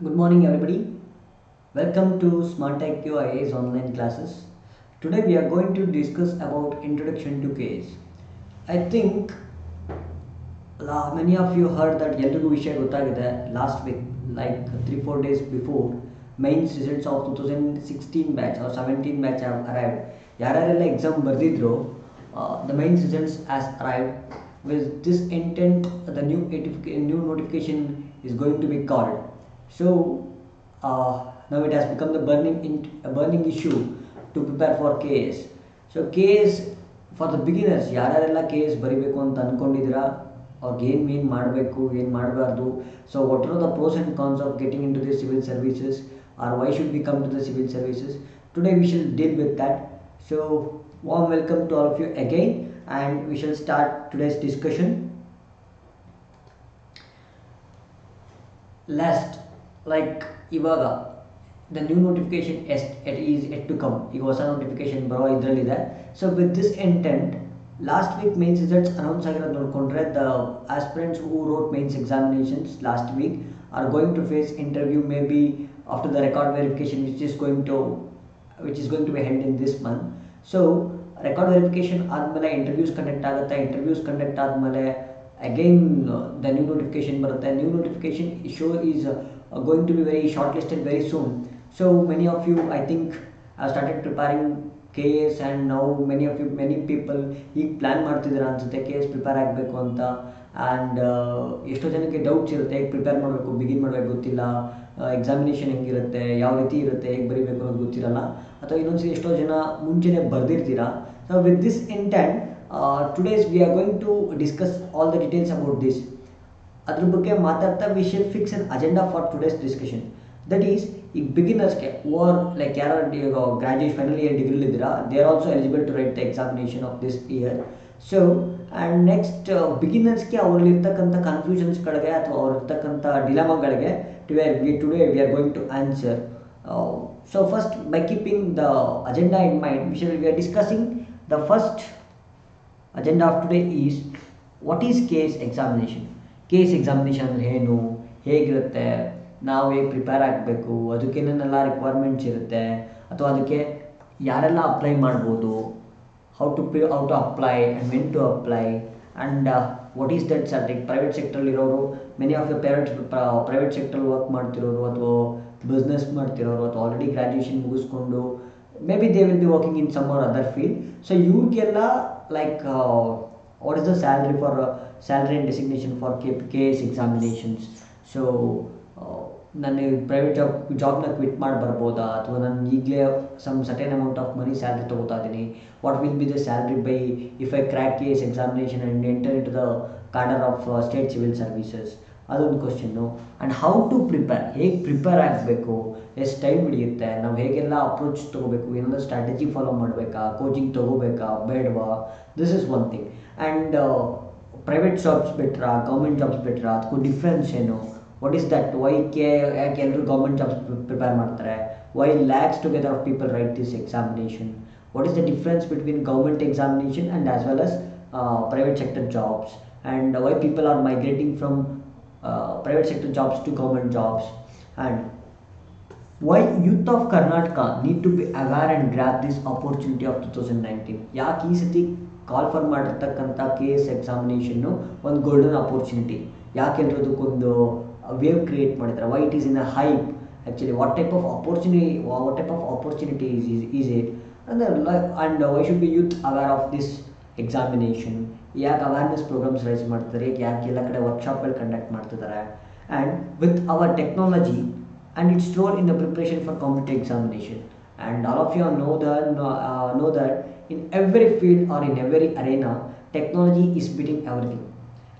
Good morning, everybody. Welcome to Smart IQ IAS online classes. Today we are going to discuss about introduction to case. I think la- many of you heard that ಎಲ್ರಿಗೂ ವಿಷಯ ಗೊತ್ತಾಗಿದೆ last week like three four days before mains results of two thousand sixteen batch or seventeen batch arrive ಯಾರ್ಯಾರೆಲ್ಲ exam ಬರೆದಿದ್ರು the mains results as arrive with this intent the new new notification is going to be called. So uh, now it has become the burning in, a burning issue to prepare for KS. So KS for the beginners ಯಾರ್ಯಾರೆಲ್ಲ K S ಬರಿಬೇಕು ಅಂತ ಅಂದ್ಕೊಂಡಿದ್ದೀರಾ ಅವ್ರಿಗೆ ಏನು ಏನು ಮಾಡಬೇಕು ಏನು ಮಾಡಬಾರ್ದು? So what are the pros and cons of getting in to the civil services or why should be come to the civil services today we shall deal with that so warm welcome to all of you again and we shall start today's discussion last like ಇವಾಗ the new notification ಎಸ್ಟ್ yet is yet to come ಈಗ ಹೊಸ notification ಬರೋ ಇದರಲ್ಲಿದೆ. So with this intent last week mains results announce ಆಗಿರೋದು ನೋಡಿಕೊಂಡ್ರೆ the aspirants who wrote mains examinations last week are going to face interview may be after the record verification which is going to which is going to be held in this month so record verification ಆದಮೇಲೆ interviews conduct ಆಗುತ್ತೆ. Interviews conduct ಆದಮೇಲೆ again the new notification ಬರುತ್ತೆ. New notification so is going to be very shortlisted very soon so many of you I think I started preparing K S and ನಾವು many of you many people ಈಗ plan ಮಾಡ್ತಿದ್ದೀರಾ ಅನ್ಸುತ್ತೆ K S prepare ಆಗಬೇಕು ಅಂತ. And ಎಷ್ಟೋ ಜನಕ್ಕೆ doubts ಇರುತ್ತೆ, ಹೇಗೆ ಪ್ರಿಪೇರ್ ಮಾಡಬೇಕು ಬಿಗಿನ್ ಮಾಡಬೇಕು ಗೊತ್ತಿಲ್ಲ. ಎಕ್ಸಾಮಿನೇಷನ್ ಹೆಂಗಿರುತ್ತೆ, ಯಾವ ರೀತಿ ಇರುತ್ತೆ, ಹೇಗೆ ಬರೀಬೇಕು ಅನ್ನೋದು ಗೊತ್ತಿರಲ್ಲ. ಅಥವಾ ಇನ್ನೊಂದ್ಸರಿ ಎಷ್ಟೋ ಜನ ಮುಂಚೆನೇ ಬರೆದಿರ್ತೀರಾ. So with this intent today's we are going to discuss all the details about this ಅದ್ರ ಬಗ್ಗೆ ಮಾತಾಡ್ತಾ we shall fix an agenda for today's discussion that is ಈಗ ಬಿಗಿನರ್ಸ್ಗೆ ಓವರ್ ಲೈಕ್ ಯಾರು ಈಗ graduate final year ಡಿಗ್ರಿಲಿದ್ದೀರಾ they are also eligible to write the examination of this year so and next ಬಿಗಿನರ್ಸ್ಗೆ ಅವರಲ್ಲಿರ್ತಕ್ಕಂಥ ಕನ್ಫ್ಯೂಷನ್ಸ್ಗಳಿಗೆ ಅಥವಾ ಅವ್ರಿರ್ತಕ್ಕಂಥ ಡಿಲಮಗಳಿಗೆ to where we today we are going to answer so first by keeping the agenda in mind we shall we are discussing the first agenda of today is what is KAS examination KAS examination ಅಂದರೆ ಏನು, ಹೇಗಿರುತ್ತೆ, ನಾವು ಹೇಗೆ prepare ಆಗಬೇಕು ಅದಕ್ಕೇನೆಲ್ಲ requirements ಇರುತ್ತೆ, ಅಥವಾ ಅದಕ್ಕೆ ಯಾರೆಲ್ಲ ಅಪ್ಲೈ ಮಾಡ್ಬೋದು how to pre how to apply and when to apply and what is that subject private ಸೆಕ್ಟ್ರಲ್ಲಿರೋರು many of the private private ಸೆಕ್ಟ್ರಲ್ಲಿ work ಮಾಡ್ತಿರೋರು, ಅಥವಾ ಬಿಸ್ನೆಸ್ ಮಾಡ್ತಿರೋರು, ಅಥವಾ ಆಲ್ರೆಡಿ ಗ್ರ್ಯಾಜುಯೇಷನ್ ಮುಗಿಸ್ಕೊಂಡು may be they will be working in some or other field so ಇವ್ರಿಗೆಲ್ಲ like what is the salary for salary salary and K K S examinations so ನಾನು private job ಜಾಬ್ನ quit ಮಾಡಿ ಬರ್ಬೋದಾ? ಅಥವಾ ನಾನು ಈಗಲೇ some certain amount of money salary ತೊಗೋತಾ ಇದ್ದೀನಿ. What will be the salary by if I crack K S examination and enter in the cadre of state civil services ಅದೊಂದು question and how to prepare ಹೇಗೆ prepare ಆಗಬೇಕು, ಎಷ್ಟು time ಹಿಡಿಯುತ್ತೆ, ನಾವು ಹೇಗೆಲ್ಲ approach ತೊಗೋಬೇಕು ಏನಾದರೂ ಸ್ಟ್ರಾಟಜಿ ಫಾಲೋ ಮಾಡಬೇಕಾ ಕೋಚಿಂಗ್ ತೊಗೋಬೇಕಾ, ಬೇಡವಾ? This is one thing and private jobs ಬೆಟ್ರಾ government jobs ಬೆಟ್ರಾ ಅದಕ್ಕೂ ಡಿಫ್ರೆನ್ಸ್ ಏನು? What is that why K, ಯಾಕೆ ಎಲ್ಲರೂ ಗೌರ್ಮೆಂಟ್ ಜಾಬ್ಸ್ ಪ್ರಿಪೇರ್ ಮಾಡ್ತಾರೆ? Why lakhs together of people write this examination what is the difference between government examination and as well as private sector jobs and why people are migrating from private sector jobs to government jobs and why youth of Karnataka need to be aware and grab this opportunity thousand nineteen ಯಾಕೆ ಈ ಸತಿ call for ಮಾಡಿರ್ತಕ್ಕಂಥ K S ಎಕ್ಸಾಮಿನೇಷನ್ನು ಒಂದು golden opportunity ಯಾಕೆ ಅದಕ್ಕೊಂದು wave create ಮಾಡಿದ್ದಾರೆ why it is in a hype actually what type of opportunity what type of opportunity is is it ಅಂದರೆ and why should be youth aware of this examination ಯಾಕೆ awareness programmes raise ಮಾಡ್ತಾರೆ ಯಾಕೆ ಎಲ್ಲ ಕಡೆ ವರ್ಕ್ಶಾಪ್ಗಳು conduct ಮಾಡ್ತಿದ್ದಾರೆ and with our technology and its role in the preparation for competitive examination and all of you know that know that in every field or in every arena technology is beating everything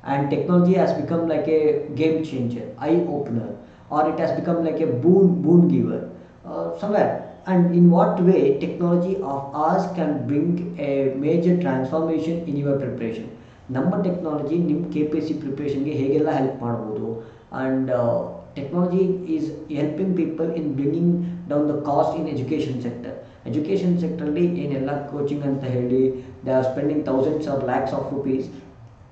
and technology has become like a game changer eye opener or it has become like a boon boon giver uh, somewhere and in what way technology of ours can bring a major transformation in your preparation? ನಮ್ಮ technology ನಿಮ್ಮ K P C ಪ್ರಿಪ್ರೇಷನ್ಗೆ ಹೇಗೆಲ್ಲ help ಮಾಡ್ಬೋದು? And technology is helping people in bringing down the cost in education sector education ಸೆಕ್ಟ್ರಲ್ಲಿ ಏನೆಲ್ಲ coaching ಅಂತ ಹೇಳಿ they are spending thousands or lakhs of rupees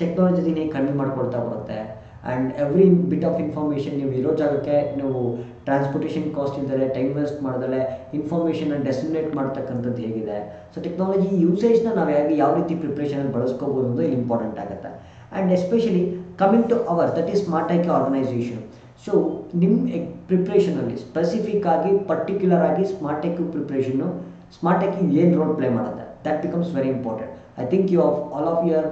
ಟೆಕ್ನಾಲಜಿನೇ ಕಡಿಮೆ ಮಾಡಿಕೊಳ್ತಾ ಬರುತ್ತೆ? And every bit of information ನೀವು ಇರೋ ಜಾಗಕ್ಕೆ ನೀವು ಟ್ರಾನ್ಸ್ಪೋರ್ಟೇಷನ್ ಕಾಸ್ಟ್ ಇದ್ದಾರೆ ಟೈಮ್ ವೇಸ್ಟ್ ಮಾಡ್ದಲೆ ಇನ್ಫಾರ್ಮೇಷನ್ನ ಡೆಸಿಮಿನೇಟ್ ಮಾಡ್ತಕ್ಕಂಥದ್ದು ಹೇಗಿದೆ. ಸೊ ಟೆಕ್ನಾಲಜಿ ಯೂಸೇಜ್ನ ನಾವು ಹೇಗೆ ಯಾವ ರೀತಿ ಪ್ರಿಪ್ರೇಷನ್ ಬಳಸ್ಕೋಬೋದು ಅನ್ನೋದು ಇಲ್ಲಿ ಇಂಪಾರ್ಟೆಂಟ್ ಆಗುತ್ತೆ. And especially coming to our that is smart I K organisation so ನಿಮ್ಮ ಪ್ರಿಪ್ರೇಷನಲ್ಲಿ ಸ್ಪೆಸಿಫಿಕ್ ಆಗಿ ಪರ್ಟಿಕ್ಯುಲರ್ ಆಗಿ ಸ್ಮಾರ್ಟ್ ಟೆಕ್ ಪ್ರಿಪ್ರೇಷನ್ನು ಸ್ಮಾರ್ಟ್ ಟೆಕ್ ಏನು ರೋಲ್ ಪ್ಲೇ ಮಾಡುತ್ತೆ? That becomes very important I think you of all of your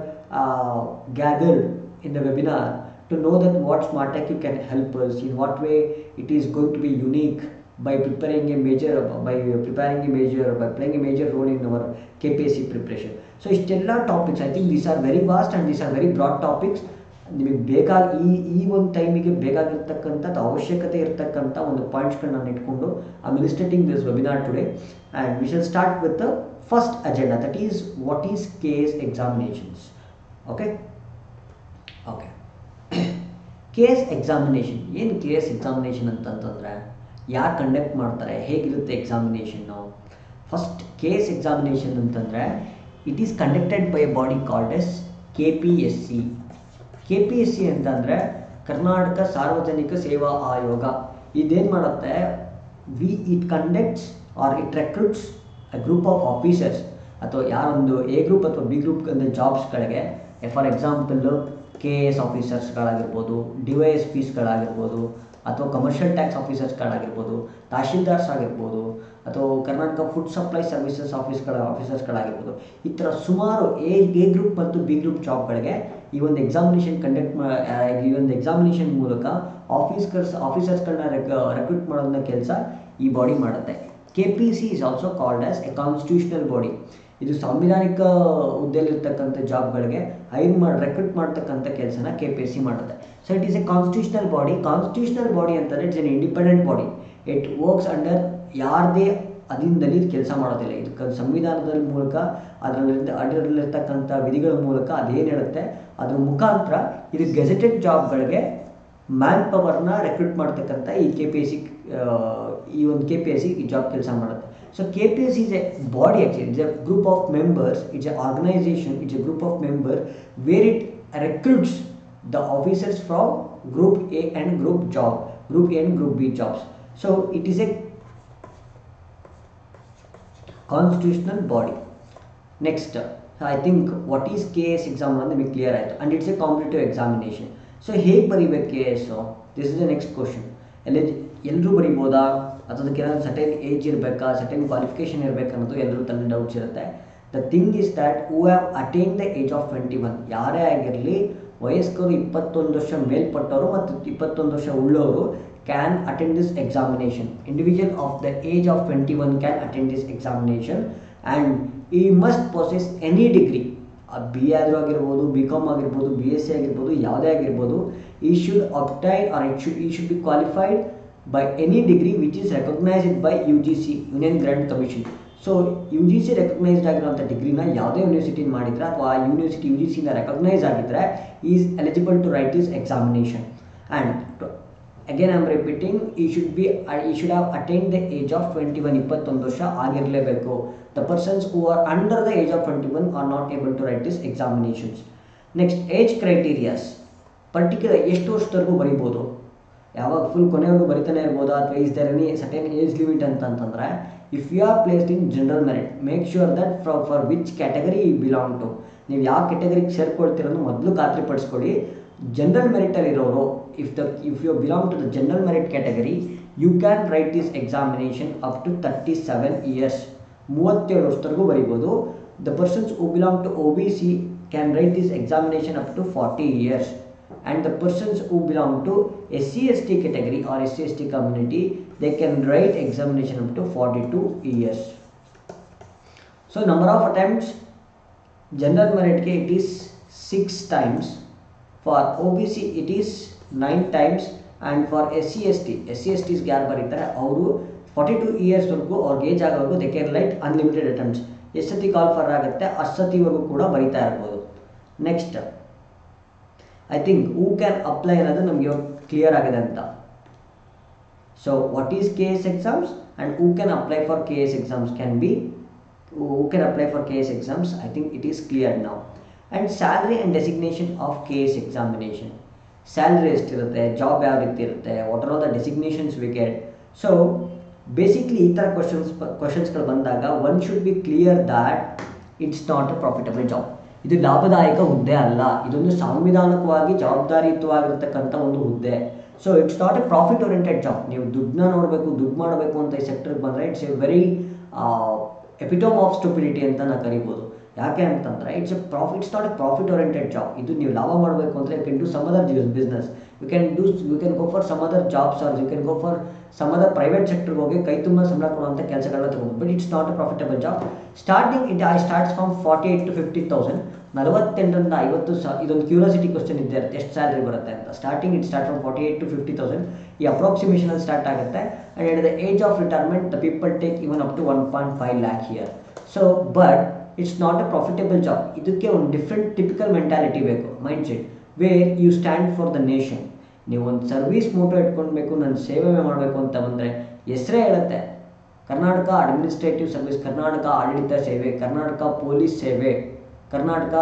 gathered in the webinar to know that what smart tech can help us in what way it is going to be unique by preparing a major by preparing a major by playing a major role in our KPSC preparation so ಇಷ್ಟೆಲ್ಲ topics I think these are very vast and these are very broad topics ನಿಮಗೆ ಬೇಕಾಗಿ ಈ ಈ ಒಂದು ಟೈಮಿಗೆ ಬೇಕಾಗಿರ್ತಕ್ಕಂಥದ್ದು ಅವಶ್ಯಕತೆ ಇರತಕ್ಕಂಥ ಒಂದು ಪಾಯಿಂಟ್ಸ್ಗಳನ್ನ ನಾನು ಇಟ್ಕೊಂಡು I am listing this webinar today and we shall start with the first agenda that is what is KAS examinations okay okay K S examination. ಏನು ಕೇಸ್ ಎಕ್ಸಾಮಿನೇಷನ್ ಅಂತಂತಂದರೆ, ಯಾರು ಕಂಡಕ್ಟ್ ಮಾಡ್ತಾರೆ, ಹೇಗಿರುತ್ತೆ ಎಕ್ಸಾಮಿನೇಷನ್ನು ಫಸ್ಟ್ ಕೇಸ್ ಎಕ್ಸಾಮಿನೇಷನ್ ಅಂತಂದರೆ it is conducted by a body called S K P S C K P S C ಅಂತಂದರೆ, ಕರ್ನಾಟಕ ಸಾರ್ವಜನಿಕ ಸೇವಾ ಆಯೋಗ. ಇದೇನು ಮಾಡುತ್ತೆ? We it conducts or it recruits a group of officers ಅಥವಾ ಯಾರೊಂದು ಎ ಗ್ರೂಪ್ ಅಥವಾ B group ಜಾಬ್ಸ್ಗಳಿಗೆ for example K A S ಆಫೀಸರ್ಸ್ಗಳಾಗಿರ್ಬೋದು D Y S ಪಿಸ್ಗಳಾಗಿರ್ಬೋದು ಅಥವಾ ಕಮರ್ಷಿಯಲ್ ಟ್ಯಾಕ್ಸ್ ಆಫೀಸರ್ಸ್ಗಳಾಗಿರ್ಬೋದು ತಹಶೀಲ್ದಾರ್ಸ್ ಆಗಿರ್ಬೋದು ಅಥವಾ ಕರ್ನಾಟಕ ಫುಡ್ ಸಪ್ಲೈ ಸರ್ವಿಸಸ್ ಆಫೀಸ್ಗಳ ಆಫೀಸರ್ಸ್ಗಳಾಗಿರ್ಬೋದು ಈ ಥರ ಸುಮಾರು ಎ ಎ ಗ್ರೂಪ್ ಮತ್ತು ಬಿ ಗ್ರೂಪ್ ಜಾಬ್ಗಳಿಗೆ ಈ ಒಂದು ಎಕ್ಸಾಮಿನೇಷನ್ ಕಂಡಕ್ಟ್ ಮಾ ಈ ಒಂದು ಎಕ್ಸಾಮಿನೇಷನ್ ಮೂಲಕ ಆಫೀಸ್ಕರ್ಸ್ ಆಫೀಸರ್ಸ್ಗಳನ್ನ ರೆಕ್ ರೆಕ್ರೂಟ್ ಮಾಡೋದನ್ನ ಕೆಲಸ ಈ ಬಾಡಿ ಮಾಡುತ್ತೆ. K P C is also called as a constitutional body ಇದು ಸಾಂವಿಧಾನಿಕ ಹುದ್ದೆಯಲ್ಲಿರ್ತಕ್ಕಂಥ ಜಾಬ್ಗಳಿಗೆ ಹೈರ್ ಮಾಡಿ ರೆಕ್ರೂಟ್ ಮಾಡ್ತಕ್ಕಂಥ ಕೆಲಸನ ಕೆ ಪಿ ಎಸ್ ಸಿ ಮಾಡುತ್ತೆ. So it is a constitutional body constitutional body ಅಂತಂದರೆ it's an independent body it works under ಯಾರದೇ ಅಧೀನದಲ್ಲಿ ಕೆಲಸ ಮಾಡೋದಿಲ್ಲ. ಇದು ಸಂವಿಧಾನದ ಮೂಲಕ ಅದರಲ್ಲಿ ಅದರಲ್ಲಿರ್ತಕ್ಕಂಥ ವಿಧಿಗಳ ಮೂಲಕ ಅದೇನು ಹೇಳುತ್ತೆ? ಅದ್ರ ಮುಖಾಂತರ ಇದು ಗೆಜೆಟೆಡ್ ಜಾಬ್ಗಳಿಗೆ ಮ್ಯಾನ್ ಪವರ್ನ ರೆಕ್ರೂಟ್ ಮಾಡ್ತಕ್ಕಂಥ ಈ K P S C ಈ ಒಂದು ಕೆ ಪಿ ಎಸ್ ಸಿ ಈ ಜಾಬ್ ಕೆಲಸ ಮಾಡುತ್ತೆ so K P S is a body actually, it's a group of members, it's an organization, it's a group of members where it recruits the officers from group A and group job, group A and group B jobs. So it is a constitutional body. Next, I think what is KS exam ಅಂತ ನಿಮಗೆ clear ಆಯಿತು and it's a competitive examination so ಹೇಗೆ ಬರೀಬೇಕು K S this is the next question ಎಲ್ಲಿ ಎಲ್ಲರೂ ಬರಿಬೋದಾ ಅದಕ್ಕೆ ಏನಾದರೂ ಸಟೈನ್ age ಇರಬೇಕಾ ಸಟೈನ್ ಕ್ವಾಲಿಫಿಕೇಷನ್ ಇರಬೇಕು ಅನ್ನೋದು ಎಲ್ಲರೂ ತನ್ನ ಡೌಟ್ಸ್ ಇರುತ್ತೆ. The thing is that who have attain the age of twenty one ಯಾರೇ ಆಗಿರಲಿ, ವಯಸ್ಕರು ಇಪ್ಪತ್ತೊಂದು ವರ್ಷ ಮೇಲ್ಪಟ್ಟವರು ಮತ್ತು ಇಪ್ಪತ್ತೊಂದು ವರ್ಷ ಉಳ್ಳೋರು can attend this examination individual of the age of twenty one can attend this examination and he must process any degree B A ಆದರೂ ಆಗಿರ್ಬೋದು ಬಿ ಕಾಮ್ ಆಗಿರ್ಬೋದು ಬಿ ಎಸ್ ಸಿ ಆಗಿರ್ಬೋದು, ಯಾವುದೇ ಆಗಿರ್ಬೋದು he should obtain or it should he should be qualified by any degree which is recognized by UGC Union Grant Commission. So U G C recognised ಆಗಿರೋಂಥ ಡಿಗ್ರಿನ ಯಾವುದೇ ಯೂನಿವರ್ಸಿಟಿನ ಮಾಡಿದ್ರೆ ಅಥವಾ ಆ ಯೂನಿವರ್ಸಿಟಿ ಯು ಜಿ ಸಿಯಿಂದ ರೆಕಗ್ನೈಸ್ ಆಗಿದ್ದರೆ is eligible to write this examination and again I am repeating he should be he should have attain the age of twenty one ಇಪ್ಪತ್ತೊಂದು ವರ್ಷ ಆಗಿರಲೇಬೇಕು. The persons who are under the age of twenty one are not able to write this examinations next age criterias particular ಎಷ್ಟು ವರ್ಷದವರೆಗೂ ಬರಿಬೋದು? ಯಾವಾಗ full ಕೊನೆವರೆಗೂ ಬರಿತಾನೆ ಇರ್ಬೋದು ಅಥವಾ is there any certain age limit ಅಂತಂತಂದರೆ if you are placed in general merit make sure that for for which category belong to ನೀವು ಯಾವ ಕ್ಯಾಟಗರಿಗೆ ಸೇರ್ಕೊಳ್ತಿರೋದು ಮೊದಲು ಖಾತ್ರಿಪಡಿಸ್ಕೊಳ್ಳಿ ಜನರಲ್ ಮೆರಿಟಲ್ಲಿ ಇರೋರು if the if you belong to the general merit category you can write this examination up to thirty seven years ಮೂವತ್ತೇಳು ವರ್ಷದವರೆಗೂ ಬರಿಬೋದು. The persons who belong to O B C can write this examination up to forty years and the persons who belong to SC ST category or SC ST community they can write examination up to 42 years so number of attempts general merit ke it is 6 times for OBC it is 9 times and for SC ST SC STs ಯಾರು ಬರೀತಾರೆ ಅವರು forty two ಇಯರ್ಸ್ವರೆಗೂ ಅವ್ರಿಗೆ age ಆಗೋವರೆಗೂ they can write unlimited attempts ಎಷ್ಟು ಸತಿ ಕಾಲ್ fur ಆಗುತ್ತೆ ಅಷ್ಟು ಸತಿವರೆಗೂ ಕೂಡ ಬರೀತಾ ಇರ್ಬೋದು next I think who can apply ಅನ್ನೋದು ನಮಗೆ ಕ್ಲಿಯರ್ ಆಗಿದೆ ಅಂತ. So what is K S exams and who can apply for K S exams can be who can apply for K S exams I think it is clear ನಾವು and salary and designation of K S examination salary ಎಷ್ಟಿರುತ್ತೆ? Job ಯಾವ ರೀತಿ ಇರುತ್ತೆ? What are all the designations we get so basically ಈ ಥರ questions ಕ್ವಶನ್ಸ್ಗಳು ಬಂದಾಗ one should be clear that it's not a profitable job ಇದು ಲಾಭದಾಯಕ ಹುದ್ದೆ ಅಲ್ಲ. ಇದೊಂದು ಸಾಂವಿಧಾನಿಕವಾಗಿ ಜವಾಬ್ದಾರಿಯುತವಾಗಿರ್ತಕ್ಕಂಥ ಒಂದು ಹುದ್ದೆ. So it's not a profit oriented job ನೀವು ದುಡ್ಡನ್ನ ನೋಡಬೇಕು, ದುಡ್ಡು ಮಾಡಬೇಕು ಅಂತ ಈ ಸೆಕ್ಟರ್ಗೆ ಬಂದರೆ it's a very epitome of stupidity ಅಂತ ನಾವು ಕರಿಬೋದು. ಯಾಕೆ ಅಂತಂದರೆ it's a profit it's not a profit oriented job ಇದು ನೀವು ಲಾಭ ಮಾಡಬೇಕು ಅಂದರೆ you can do some other business you can do you can go for some other jobs or you can go for some other private ಸೆಕ್ಟರ್ಗೆ ಹೋಗಿ ಕೈ ತುಂಬ ಸಂಬಳ ಕೊಡುವಂಥ ಕೆಲಸಗಳನ್ನ ತಗೋಬೋದು. But it's not a profitable job starting it I starts from forty eight to fifty thousand ನಲವತ್ತೆಂಟರಿಂದ ಐವತ್ತು ಸಾ, ಇದೊಂದು ಕ್ಯೂರಿಯಾಸಿಟಿ ಕ್ವಶನ್ ಇದ್ದೇ ಇರುತ್ತೆ, ಎಷ್ಟು ಸ್ಯಾಲ್ರಿ ಬರುತ್ತೆ ಅಂತ. Starting it start from forty eight to fifty thousand ಈ ಅಪ್ರಾಕ್ಸಿಮೇಷನಲ್ಲಿ ಸ್ಟಾರ್ಟ್ ಆಗುತ್ತೆ. And at the age of retirement the people take even up to one point five lakh year so but it's not a profitable job ಇದಕ್ಕೆ ಒಂದು different typical mentality ಬೇಕು mind set where you stand for the nation ನೀವು ಒಂದು service Moto ಇಟ್ಕೊಳ್ಬೇಕು ನಾನು ಸೇವೆ ಮಾಡಬೇಕು ಅಂತ ಬಂದರೆ, ಹೆಸರೇ ಹೇಳುತ್ತೆ. ಕರ್ನಾಟಕ ಅಡ್ಮಿನಿಸ್ಟ್ರೇಟಿವ್ ಸರ್ವಿಸ್ ಕರ್ನಾಟಕ ಆಡಳಿತ ಸೇವೆ, ಕರ್ನಾಟಕ ಪೊಲೀಸ್ ಸೇವೆ. ಕರ್ನಾಟಕ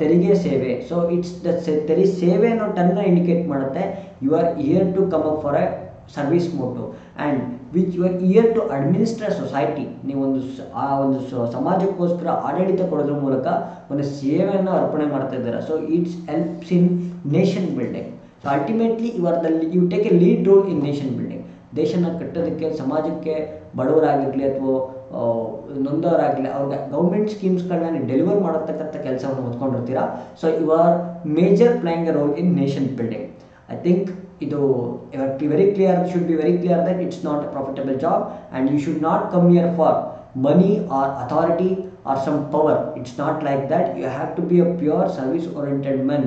ತೆರಿಗೆ ಸೇವೆ. ಸೊ ಇಟ್ಸ್ ದ ತೆರಿ ಸೇವೆ ಅನ್ನೋ ಟರ್ನ ಇಂಡಿಕೇಟ್ ಮಾಡುತ್ತೆ. You are here to come up for a service ಮೋಟು and which you are here to administer society ನೀವೊಂದು ಆ ಒಂದು ಸಮಾಜಕ್ಕೋಸ್ಕರ ಆಡಳಿತ ಕೊಡೋದ್ರ ಮೂಲಕ ಒಂದು ಸೇವೆಯನ್ನು ಅರ್ಪಣೆ ಮಾಡ್ತಾ ಇದ್ದಾರೆ. So it's helps in nation building so ultimately the you take a lead role in nation building ದೇಶನ ಕಟ್ಟೋದಕ್ಕೆ, ಸಮಾಜಕ್ಕೆ ಬಡವರಾಗಿರಲಿ ಅಥವಾ ನೊಂದವರಾಗಲಿ, ಅವ್ರಿಗೆ ಗೌರ್ಮೆಂಟ್ ಸ್ಕೀಮ್ಸ್ಗಳನ್ನ ನೀವು ಡೆಲಿವರ್ ಮಾಡತಕ್ಕಂಥ ಕೆಲಸವನ್ನು ಹೊತ್ಕೊಂಡಿರ್ತೀರಾ? So you are major playing a role in nation building I think ಇದು very clear should be very clear that it's not a profitable job and you should not come here for money or authority or some power it's not like that you have to be a pure service oriented men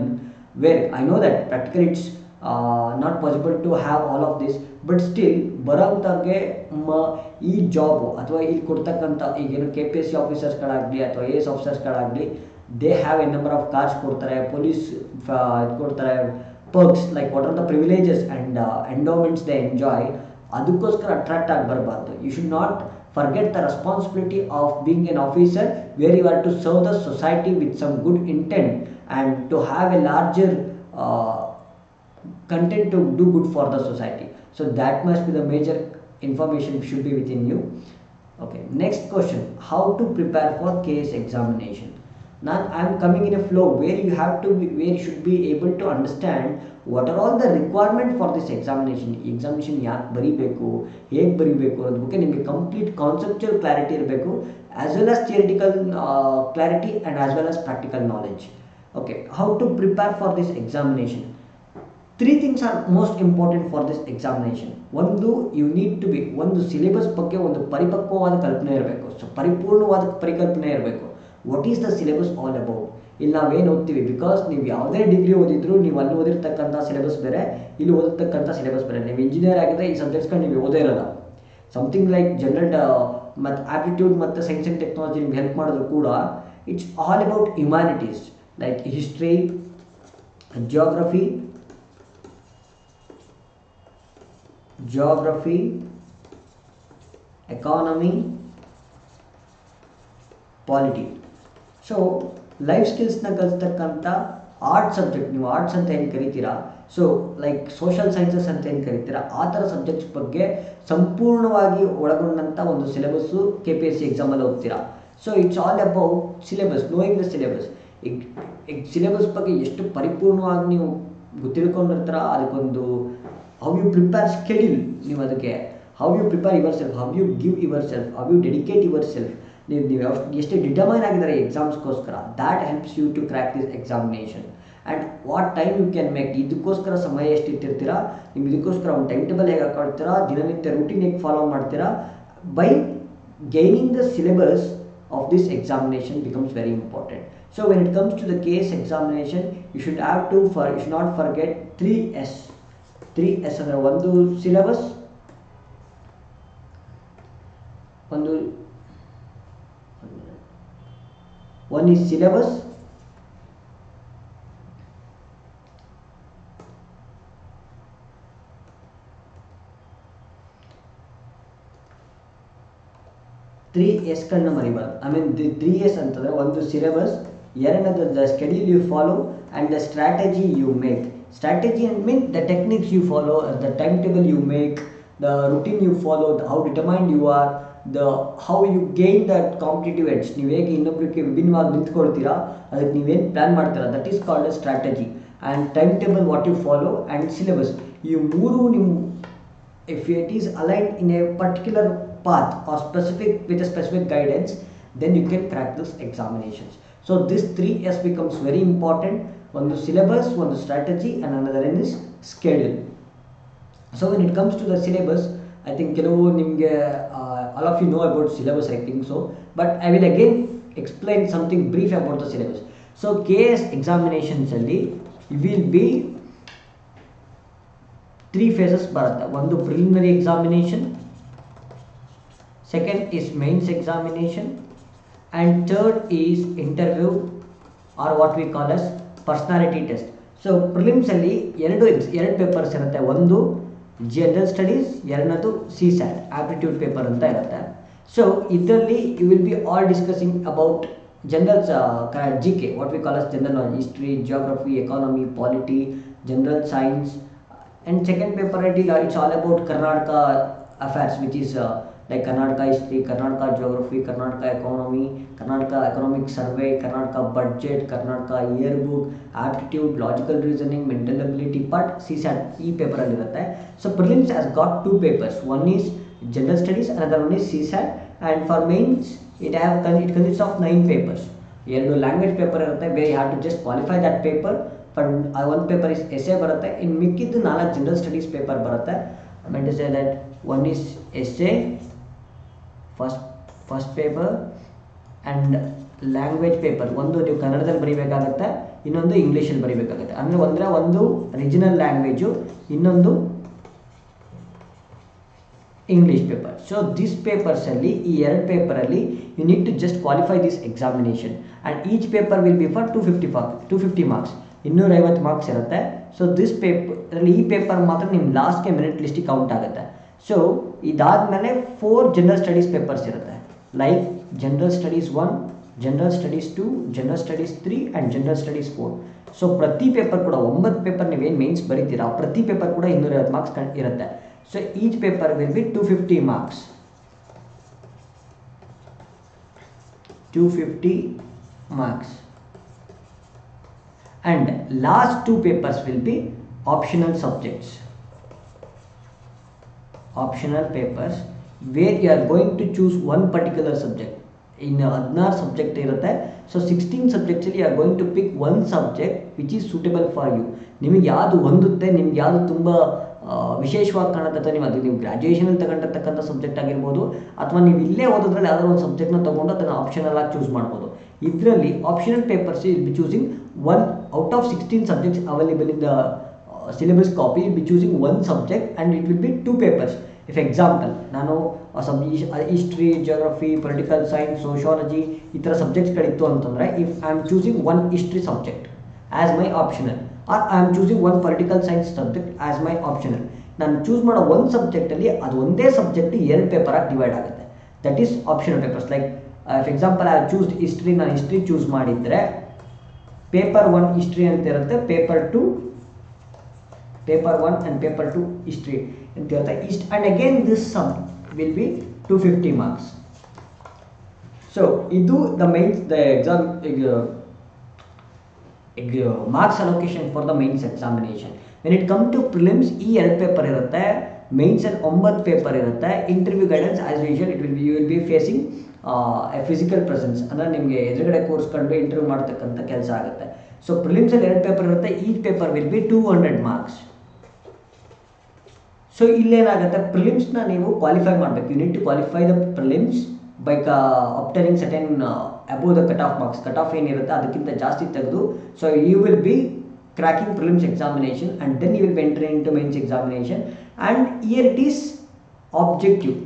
where I know that practically it's uh, not possible to have all of this, but still ಬರೋಂಥವ್ರಿಗೆ ಮ ಈ job ಅಥವಾ ಇಲ್ಲಿ ಕೊಡ್ತಕ್ಕಂಥ ಈಗೇನು K P S C ಆಫೀಸರ್ಸ್ಗಳಾಗಲಿ ಅಥವಾ A S ಆಫೀಸರ್ಸ್ಗಳಾಗಲಿ they have a number of cars ಕೊಡ್ತಾರೆ ಪೊಲೀಸ್ ಇದು ಕೊಡ್ತಾರೆ perks like what are the privileges and endowments they enjoy ಅದಕ್ಕೋಸ್ಕರ ಅಟ್ರಾಕ್ಟ್ ಆಗಿ ಬರಬಾರ್ದು you should not the responsibility of being an officer where you are to serve the society with some good intent and to have a larger uh, content to do good for the society so that must be the major information should be within you okay next question how to prepare for case examination now i'm coming in a flow where you have to be, where you should be able to understand what are all the requirement for this examination examination ಯಾಕೆ ಬರೀಬೇಕು ಹೇಗೆ ಬರೀಬೇಕು ಅನ್ನೋದ್ರ ಬಗ್ಗೆ ನಿಮಗೆ complete conceptual clarity ಇರಬೇಕು as well as theoretical clarity and as well as practical knowledge okay how to prepare for this examination Three things are most important for this examination ಒಂದು you need to be ಒಂದು syllabus ಬಗ್ಗೆ ಒಂದು ಪರಿಪಕ್ವವಾದ ಕಲ್ಪನೆ ಇರಬೇಕು. So ಪರಿಪೂರ್ಣವಾದ ಪರಿಕಲ್ಪನೆ ಇರಬೇಕು. What is the syllabus all about ಇಲ್ಲಿ ನಾವೇನು ಓದ್ತೀವಿ? ಬಿಕಾಸ್ ನೀವು ಯಾವುದೇ ಡಿಗ್ರಿ ಓದಿದ್ರು ನೀವು ಅಲ್ಲಿ ಓದಿರ್ತಕ್ಕಂಥ ಸಿಲೆಬಸ್ ಬೇರೆ, ಇಲ್ಲಿ ಓದಿರ್ತಕ್ಕಂಥ ಸಿಲೆಬಸ್ ಬೇರೆ. ನೀವು ಇಂಜಿನಿಯರ್ ಆಗಿದ್ರೆ ಈ ಸಬ್ಜೆಕ್ಟ್ಸ್ಗಳು ನೀವು ಓದೇ ಇರಲ್ಲ. ಸಮಥಿಂಗ್ ಲೈಕ್ ಜನರಲ್ ಮತ್ತು ಆಪ್ಟಿಟ್ಯೂಡ್ ಮತ್ತು ಸೈನ್ಸ್ ಆ್ಯಂಡ್ ಟೆಕ್ನಾಲಜಿ ನಿಮ್ಗೆ ಹೆಲ್ಪ್ ಮಾಡಿದ್ರು ಕೂಡ it's all about humanities like history geography geography, economy, polity so life ಸ್ಕಿಲ್ಸ್ನ ಕಲಿಸ್ತಕ್ಕಂಥ ಆರ್ಟ್ ಸಬ್ಜೆಕ್ಟ್ ನೀವು ಆರ್ಟ್ಸ್ ಅಂತ ಏನು ಕರಿತೀರಾ? ಸೊ ಲೈಕ್ ಸೋಷಲ್ ಸೈನ್ಸಸ್ ಅಂತ ಏನು ಕರಿತೀರಾ? ಆ ಥರ ಸಬ್ಜೆಕ್ಟ್ಸ್ ಬಗ್ಗೆ ಸಂಪೂರ್ಣವಾಗಿ ಒಳಗೊಂಡಂಥ ಒಂದು syllabus K P S C ಎಕ್ಸಾಮಲ್ಲಿ ಓದ್ತೀರಾ? So it's all about syllabus knowing the syllabus syllabus ಬಗ್ಗೆ ಎಷ್ಟು ಪರಿಪೂರ್ಣವಾಗಿ ನೀವು ತಿಳ್ಕೊಂಡಿರ್ತೀರ ಅದಕ್ಕೊಂದು ಹೌ ಯು ಪ್ರಿಪೇರ್ ಸ್ಕೆಡ್ಯೂಲ್ ನೀವು ಅದಕ್ಕೆ how you prepare yourself how you give yourself how you dedicate yourself ನೀವು ನೀವು ಎಷ್ಟು ಡಿಟರ್ಮೈನ್ ಆಗಿದ್ದಾರೆ ಎಕ್ಸಾಮ್ಸ್ಗೋಸ್ಕರ that helps you to crack this examination and what time you can make ಇದಕ್ಕೋಸ್ಕರ ಸಮಯ ಎಷ್ಟು ಇಟ್ಟಿರ್ತೀರಾ ನಿಮ್ಗೆ ಇದಕ್ಕೋಸ್ಕರ ಒಂದು ಟೈಮ್ ಟೇಬಲ್ ಹೇಗೆ ಹಾಕೊಳ್ತೀರಾ? ದಿನನಿತ್ಯ ರೂಟೀನ್ ಹೇಗೆ ಫಾಲೋ ಮಾಡ್ತೀರಾ? By gaining the syllabus of this examination becomes very important. So when it comes to the case examination, you should have to for you should not forget three. Three S ಅಂದ್ರೆ ಒಂದು syllabus ಒಂದು one ಈ syllabus three ಎಸ್ಗಳನ್ನ ಮರಿಬಾರ್ದು I mean the three S ಅಂತಂದರೆ ಒಂದು syllabus ಎರಡನೇದು the you follow and the strategy you make strategy and mean the techniques you follow the time table you make the routine you follow how determined you are the how you gain that competitive edge ನೀವು ಹೇಗೆ ಇನ್ನೊಬ್ಬರಿಗೆ ವಿಭಿನ್ನವಾಗಿ ನಿಂತ್ಕೊಳ್ತೀರಾ, ಅದಕ್ಕೆ ನೀವೇನು plan ಮಾಡ್ತೀರಾ? That is called a strategy and time table what you follow and syllabus ಈ ಮೂರು ನಿಮ್ಮ if it is aligned in a particular path or specific, with a specific guidance, then you can crack this examinations. So this 3s becomes very important. one the syllabus one the strategy and another one is schedule so when it comes to the syllabus i think ಕೆಲವು ನಿಮಗೆ all of you know about syllabus i think so but i will again explain something brief about the syllabus so ks examinations ಅಲ್ಲಿ will be three phases ಬರುತ್ತೆ ಒಂದು preliminary examination second is mains examination and third is interview or what we call us personality test so ಪ್ರಿಲಿಮ್ಸಲ್ಲಿ ಎರಡು ಎಕ್ಸ್ ಎರಡು papers ಇರುತ್ತೆ. ಒಂದು general studies ಎರಡನೇದು C SAT aptitude paper ಅಂತ ಇರುತ್ತೆ. ಸೊ ಇದರಲ್ಲಿ you will be all discussing about general G K what we call us general history geography economy polity general science and second paper it it's all about Karnataka which is uh, like Karnataka history, Karnataka geography, Karnataka economy, Karnataka economic survey, Karnataka budget, Karnataka yearbook, aptitude, logical reasoning, mental ability part CSAT ಈ paper ಅಲ್ಲಿ ಇರುತ್ತೆ so prelims has got two papers one is general studies another one is CSAT and for mains it have it consists of nine papers ಎರಡು language paper ಇರುತ್ತೆ ಬೇರೆ have to just qualify that paper but ಒಂದು paper is ಎಸೆ ಬರುತ್ತೆ ಇನ್ನು ಮಿಕ್ಕಿದ್ದು ನಾಲ್ಕು general studies paper ಬರುತ್ತೆ meant to say that one is essay first first paper and language paper ಒಂದು ನೀವು ಕನ್ನಡದಲ್ಲಿ ಬರೀಬೇಕಾಗತ್ತೆ, ಇನ್ನೊಂದು ಇಂಗ್ಲೀಷಲ್ಲಿ ಬರೀಬೇಕಾಗತ್ತೆ. ಅಂದರೆ ಒಂದರೆ ಒಂದು ರಿಜಿನಲ್ ಲ್ಯಾಂಗ್ವೇಜು ಇನ್ನೊಂದು ಇಂಗ್ಲೀಷ್ ಪೇಪರ್ ಸೊ ದಿಸ್ ಪೇಪರ್ಸಲ್ಲಿ ಈ ಎರಡು ಪೇಪರಲ್ಲಿ you need to just qualify this examination and each paper will be for two fifty for two fifty marks ಇನ್ನೂರೈವತ್ತು ಮಾರ್ಕ್ಸ್ ಇರುತ್ತೆ. ಸೊ ದಿಸ್ ಪೇಪರ್ ಈ ಪೇಪರ್ ಮಾತ್ರ ನಿಮ್ಮ ಲಾಸ್ಟ್ಗೆ ಮೆರಿಟ್ ಲಿಸ್ಟಿಗೆ ಕೌಂಟ್ ಆಗುತ್ತೆ. ಸೊ ಇದಾದಮೇಲೆ ಫೋರ್ ಜನರಲ್ ಸ್ಟಡೀಸ್ ಪೇಪರ್ಸ್ ಇರುತ್ತೆ like general studies one general studies two general studies three and general studies four so ಪ್ರತಿ ಪೇಪರ್ ಕೂಡ ಒಂಬತ್ತು ಪೇಪರ್ ನೀವೇನು ಮೇನ್ಸ್ ಬರೀತೀರಾ ಪ್ರತಿ ಪೇಪರ್ ಕೂಡ ಇನ್ನೂರೈವತ್ತು ಮಾರ್ಕ್ಸ್ ಕಣ್ ಇರುತ್ತೆ so each paper will be two fifty marks two fifty marks and last two papers will be optional subjects. Optional papers where you are going to choose one particular subject. ಇನ್ನು ಹದಿನಾರು subject ಇರುತ್ತೆ. So sixteen ಸಬ್ಜೆಕ್ಟ್ಸಲ್ಲಿ you are going to pick one subject which is suitable for you ನಿಮಗೆ ಯಾವುದು ಹೊಂದುತ್ತೆ, ನಿಮ್ಗೆ ಯಾವುದು ತುಂಬ ವಿಶೇಷವಾಗಿ ಕಾಣುತ್ತೆ, ನೀವು ಅದು, ನೀವು ಗ್ರ್ಯಾಜುಯೇಷನಲ್ಲಿ ತಗೊಂಡಿರ್ತಕ್ಕಂಥ ಸಬ್ಜೆಕ್ಟ್ ಆಗಿರ್ಬೋದು, ಅಥವಾ ನೀವು ಇಲ್ಲೇ ಓದೋದ್ರಲ್ಲಿ ಯಾವ್ದಾದ್ರು ಒಂದು ಸಬ್ಜೆಕ್ಟ್ನ ತೊಗೊಂಡು ಅದನ್ನು ಆಪ್ಷನಲ್ ಆಗಿ ಚೂಸ್ ಮಾಡ್ಬೋದು. ಇದರಲ್ಲಿ optional papers will be choosing one out of sixteen subjects available in the syllabus copy be choosing one subject and it will be two papers if example ನಾನು sub history geography political science sociology ಈ ಥರ ಸಬ್ಜೆಕ್ಟ್ಸ್ಗಳಿತ್ತು ಅಂತಂದರೆ if I am choosing one history subject as my optional or I am choosing one political science subject as my optional ನಾನು choose ಮಾಡೋ ಒಂದು ಸಬ್ಜೆಕ್ಟಲ್ಲಿ ಅದು ಒಂದೇ ಸಬ್ಜೆಕ್ಟ್ ಎರಡು ಪೇಪರಾಗಿ ಡಿವೈಡ್ ಆಗುತ್ತೆ. That is optional papers like for example I choose history ನಾನು ಹಿಸ್ಟ್ರಿ ಚೂಸ್ ಮಾಡಿದರೆ ಪೇಪರ್ ಒನ್ ಹಿಸ್ಟ್ರಿ ಅಂತ ಇರುತ್ತೆ paper two paper one and paper two history is and again this sum will be two fifty marks so ಇದು the mains the exam marks allocation for the mains examination when it come to prelims ಈ ಎರಡು paper ಇರುತ್ತೆ ಮೇನ್ಸಲ್ಲಿ ಒಂಬತ್ತು paper ಇರುತ್ತೆ interview guidance as usual it will be you will be facing physical presence ಅಂದರೆ ನಿಮಗೆ ಎದುರುಗಡೆ ಕೋರ್ಸ್ಕೊಂಡು ಇಂಟರ್ವ್ಯೂ ಮಾಡ್ತಕ್ಕಂಥ ಕೆಲಸ ಆಗುತ್ತೆ. ಸೊ ಪ್ರಿಲಿಮ್ಸಲ್ಲಿ ಎರಡು ಪೇಪರ್ ಇರುತ್ತೆ ಈ paper will be two hundred marks so ಇಲ್ಲೇನಾಗುತ್ತೆ? ಪ್ರಿಲಿಮ್ಸ್ನ ನೀವು ಕ್ವಾಲಿಫೈ ಮಾಡಬೇಕು. You need to qualify the prelims by ಕ obtaining certain above the cut off marks cut off ಏನಿರುತ್ತೆ? ಅದಕ್ಕಿಂತ ಜಾಸ್ತಿ ತೆಗೆದು so you will be cracking prelims examination and then you will be entering into mains examination and here it is objective.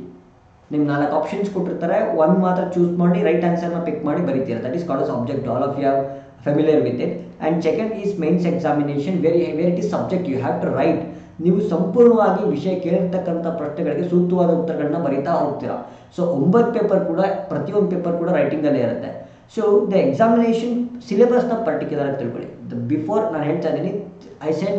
ನಿಮ್ಗೆ ನಾಲ್ಕು options ಕೊಟ್ಟಿರ್ತಾರೆ. ಒಂದು ಮಾತ್ರ choose ಮಾಡಿ ರೈಟ್ ಆನ್ಸರ್ನ ಪಿಕ್ ಮಾಡಿ ಬರೀತೀರ. That is called subject all of you have familiar with it and second is mains examination very very it is subject you have to write ನೀವು ಸಂಪೂರ್ಣವಾಗಿ ವಿಷಯ ಕೇಳಿರ್ತಕ್ಕಂಥ ಪ್ರಶ್ನೆಗಳಿಗೆ ಸೂಕ್ತವಾದ ಉತ್ತರಗಳನ್ನ ಬರಿತಾ ಹೋಗ್ತೀರಾ? ಸೊ ಒಂಬತ್ತು ಪೇಪರ್ ಕೂಡ, ಪ್ರತಿಯೊಂದು ಪೇಪರ್ ಕೂಡ ರೈಟಿಂಗಲ್ಲೇ ಇರುತ್ತೆ. ಸೊ ದ ಎಕ್ಸಾಮಿನೇಷನ್ ಸಿಲೆಬಸ್ನ ಪರ್ಟಿಕ್ಯುಲರ್ ಆಗಿ ತಿಳ್ಕೊಳ್ಳಿ. ದ ಬಿಫೋರ್ ನಾನು ಹೇಳ್ತಾ ಇದ್ದೀನಿ I said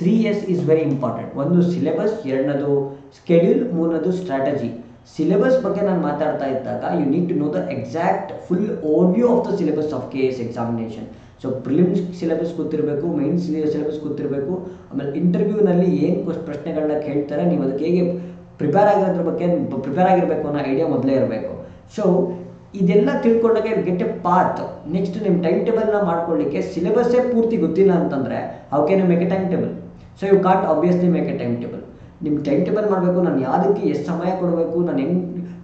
three years is very important ಒಂದು ಸಿಲೆಬಸ್ ಎರಡನದು ಸ್ಕೆಡ್ಯೂಲ್ ಮೂರನದು ಸ್ಟ್ರಾಟಜಿ ಸಿಲೆಬಸ್ ಬಗ್ಗೆ ನಾನು ಮಾತಾಡ್ತಾ ಇದ್ದಾಗ you need to know the exact full overview of the syllabus of K S examination so prelims syllabus ಗೊತ್ತಿರಬೇಕು ಮೈನ್ಸ್ ಸಿಲೆಬಸ್ ಗೊತ್ತಿರಬೇಕು ಆಮೇಲೆ ಇಂಟರ್ವ್ಯೂನಲ್ಲಿ ಏನು ಪ್ರಶ್ನೆಗಳನ್ನ ಕೇಳ್ತಾರೆ, ನೀವು ಅದಕ್ಕೆ ಹೇಗೆ ಪ್ರಿಪೇರ್ ಆಗಿರೋದ್ರ ಬಗ್ಗೆ ಪ್ರಿಪೇರ್ ಆಗಿರಬೇಕು ಅನ್ನೋ ಐಡಿಯಾ ಮೊದಲೇ ಇರಬೇಕು. ಸೊ ಇದೆಲ್ಲ ತಿಳ್ಕೊಂಡಾಗ ಗೆಟ್ ಎ ಪಾತ್ ನೆಕ್ಸ್ಟ್ ನಿಮ್ಮ ಟೈಮ್ ಟೇಬಲ್ನ ಮಾಡ್ಕೊಳ್ಳಿಕ್ಕೆ ಸಿಲೆಬಸ್ಸೇ ಪೂರ್ತಿ ಗೊತ್ತಿಲ್ಲ ಅಂತಂದರೆ how can you make a time table so you can't obviously make a time table ನಿಮ್ಮ ಟೈಮ್ ಟೇಬಲ್ ಮಾಡಬೇಕು, ನಾನು ಯಾವುದಕ್ಕೆ ಎಷ್ಟು ಸಮಯ ಕೊಡಬೇಕು, ನಾನು ಹೆಂಗೆ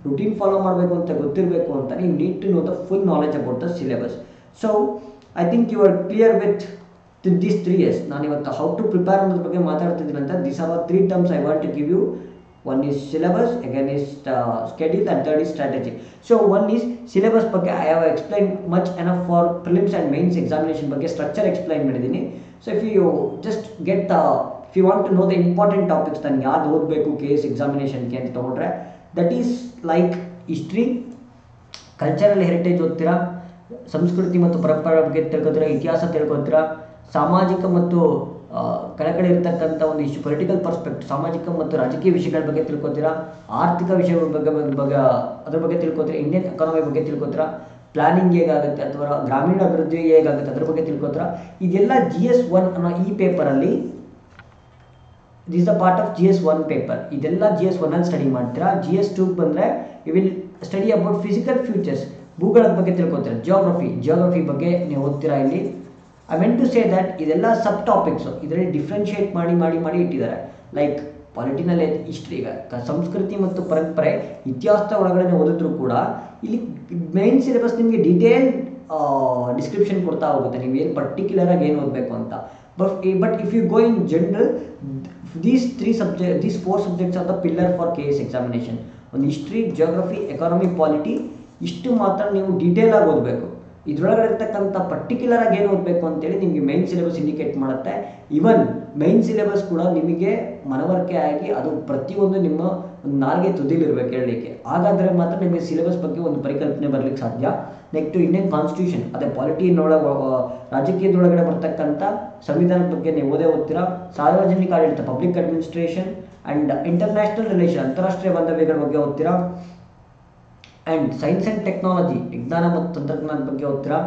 ರುಟೀನ್ ಫಾಲೋ ಮಾಡಬೇಕು ಅಂತ ಗೊತ್ತಿರಬೇಕು ಅಂತ ನೀವು need to know the full knowledge about the syllabus so I think you are clear with these three years ನಾನು ಇವತ್ತು ಹೌ ಟು ಪ್ರಿಪೇರ್ ಅನ್ನೋದ್ರ ಬಗ್ಗೆ ಮಾತಾಡ್ತಿದ್ದೀನಿ ಅಂತ. This are three terms I want to give you one is syllabus again is schedule and third is strategy so one is syllabus ಬಗ್ಗೆ I have explain much enough for prelims and mains examination ಬಗ್ಗೆ structure explain ಮಾಡಿದ್ದೀನಿ. So if you just get the if you want to know the important topics ನಾನು ಯಾವ್ದು ಓದಬೇಕು K S ಎಕ್ಸಾಮಿನೇಷನ್ಗೆ ಅಂತ ತೊಗೊಂಡ್ರೆ that is like history cultural heritage ಓದ್ತೀರಾ? ಸಂಸ್ಕೃತಿ ಮತ್ತು ಪರಂಪರೆ ಬಗ್ಗೆ ತಿಳ್ಕೊತೀರಾ ಇತಿಹಾಸ ತಿಳ್ಕೊತೀರಾ ಸಾಮಾಜಿಕ ಮತ್ತು ಕೆಳಗಡೆ ಇರ್ತಕ್ಕಂಥ ಒಂದು ಇಶ್ಯೂ ಪೊಲಿಟಿಕಲ್ ಪರ್ಸ್ಪೆಕ್ಟ್ ಸಾಮಾಜಿಕ ಮತ್ತು ರಾಜಕೀಯ ವಿಷಯಗಳ ಬಗ್ಗೆ ತಿಳ್ಕೊತೀರಾ? ಆರ್ಥಿಕ ವಿಷಯಗಳ ಬಗ್ಗೆ ಬಗ್ಗೆ, ಅದ್ರ ಬಗ್ಗೆ ತಿಳ್ಕೊತೀರಾ? ಇಂಡಿಯನ್ ಎಕಾನಮಿ ಬಗ್ಗೆ ತಿಳ್ಕೊತೀರಾ? ಪ್ಲಾನಿಂಗ್ ಹೇಗಾಗುತ್ತೆ ಅಥವಾ ಗ್ರಾಮೀಣ ಅಭಿವೃದ್ಧಿ ಹೇಗಾಗುತ್ತೆ ಅದ್ರ ಬಗ್ಗೆ ತಿಳ್ಕೊತೀರಾ? ಇದೆಲ್ಲ ಜಿ ಎಸ್ ಒನ್ ಅನ್ನೋ ಈ ಪೇಪರಲ್ಲಿ this the part of G S one paper ಇದೆಲ್ಲ ಜಿ ಎಸ್ ಒನ್ನಲ್ಲಿ ಸ್ಟಡಿ ಮಾಡ್ತೀರಾ? ಜಿ ಎಸ್ ಟೂಗೆ ಬಂದರೆ you will study about physical features ಭೂಗೋಳದ ಬಗ್ಗೆ ತಿಳ್ಕೊತೀರ ಜಿಯೋಗ್ರಫಿ ಜಿಯೋಗ್ರಫಿ ಬಗ್ಗೆ ನೀವು ಓದ್ತೀರಾ ಇಲ್ಲಿ? I want to say that ಇದೆಲ್ಲ ಸಬ್ ಟಾಪಿಕ್ಸು ಇದರಲ್ಲಿ ಡಿಫ್ರೆನ್ಷಿಯೇಟ್ ಮಾಡಿ ಮಾಡಿ ಮಾಡಿ ಇಟ್ಟಿದ್ದಾರೆ. ಲೈಕ್ ಪಾಲಿಟಿನಲ್ಲಿ ಹಿಸ್ಟ್ರಿ ಈಗ ಸಂಸ್ಕೃತಿ ಮತ್ತು ಪರಂಪರೆ ಇತಿಹಾಸದ ಒಳಗಡೆ ಓದಿದ್ರು ಕೂಡ ಇಲ್ಲಿ ಮೇನ್ ಸಿಲೆಬಸ್ ನಿಮಗೆ ಡೀಟೇಲ್ ಡಿಸ್ಕ್ರಿಪ್ಷನ್ ಕೊಡ್ತಾ ಹೋಗುತ್ತೆ. ನೀವು ಏನು ಪರ್ಟಿಕ್ಯುಲರ್ ಆಗಿ ಏನು ಓದಬೇಕು ಅಂತ. But but if you go in general these three subject these four subjects are the pillar for K S examination ಒಂದು ಹಿಸ್ಟ್ರಿ ಜಿಯೋಗ್ರಫಿ ಎಕಾನಮಿ ಪಾಲಿಟಿ ಇಷ್ಟು ಮಾತ್ರ ನೀವು ಡೀಟೇಲ್ ಆಗಿ ಓದಬೇಕು. ಇದರೊಳಗಡೆ ಇರ್ತಕ್ಕಂಥ ಪರ್ಟಿಕ್ಯುಲರ್ ಆಗಿ ಏನು ಓದಬೇಕು ಅಂತೇಳಿ ನಿಮಗೆ ಮೈನ್ ಸಿಲೆಬಸ್ ಇಂಡಿಕೇಟ್ ಮಾಡುತ್ತೆ. ಇವನ್ ಮೈನ್ ಸಿಲೆಬಸ್ ಕೂಡ ನಿಮಗೆ ಮನವರಿಕೆ ಆಗಿ ಅದು ಪ್ರತಿಯೊಂದು ನಿಮ್ಮ ಒಂದು ನಾಲ್ಗೆ ತುದಿಲಿರ್ಬೇಕು ಹೇಳಲಿಕ್ಕೆ. ಹಾಗಾದರೆ ಮಾತ್ರ ನಿಮಗೆ ಸಿಲೆಬಸ್ ಬಗ್ಗೆ ಒಂದು ಪರಿಕಲ್ಪನೆ ಬರಲಿಕ್ಕೆ ಸಾಧ್ಯ. ನೆಕ್ಸ್ಟ್ ಇಂಡಿಯನ್ ಕಾನ್ಸ್ಟಿಟ್ಯೂಷನ್ ಅದೇ ಪಾಲಿಟಿನೊಳಗೆ ರಾಜಕೀಯದೊಳಗಡೆ ಬರ್ತಕ್ಕಂಥ ಸಂವಿಧಾನದ ಬಗ್ಗೆ ನೀವು ಓದೇ ಓದ್ತೀರಾ? ಸಾರ್ವಜನಿಕ ಆಡಳಿತ public administration and international relation ಅಂತಾರಾಷ್ಟ್ರೀಯ ಬಾಂಧವ್ಯಗಳ ಬಗ್ಗೆ ಓದ್ತೀರಾ? ಆ್ಯಂಡ್ ಸೈನ್ಸ್ ಆ್ಯಂಡ್ ಟೆಕ್ನಾಲಜಿ, ವಿಜ್ಞಾನ ಮತ್ತು ತಂತ್ರಜ್ಞಾನದ ಬಗ್ಗೆ ಓದ್ತೀರಾ?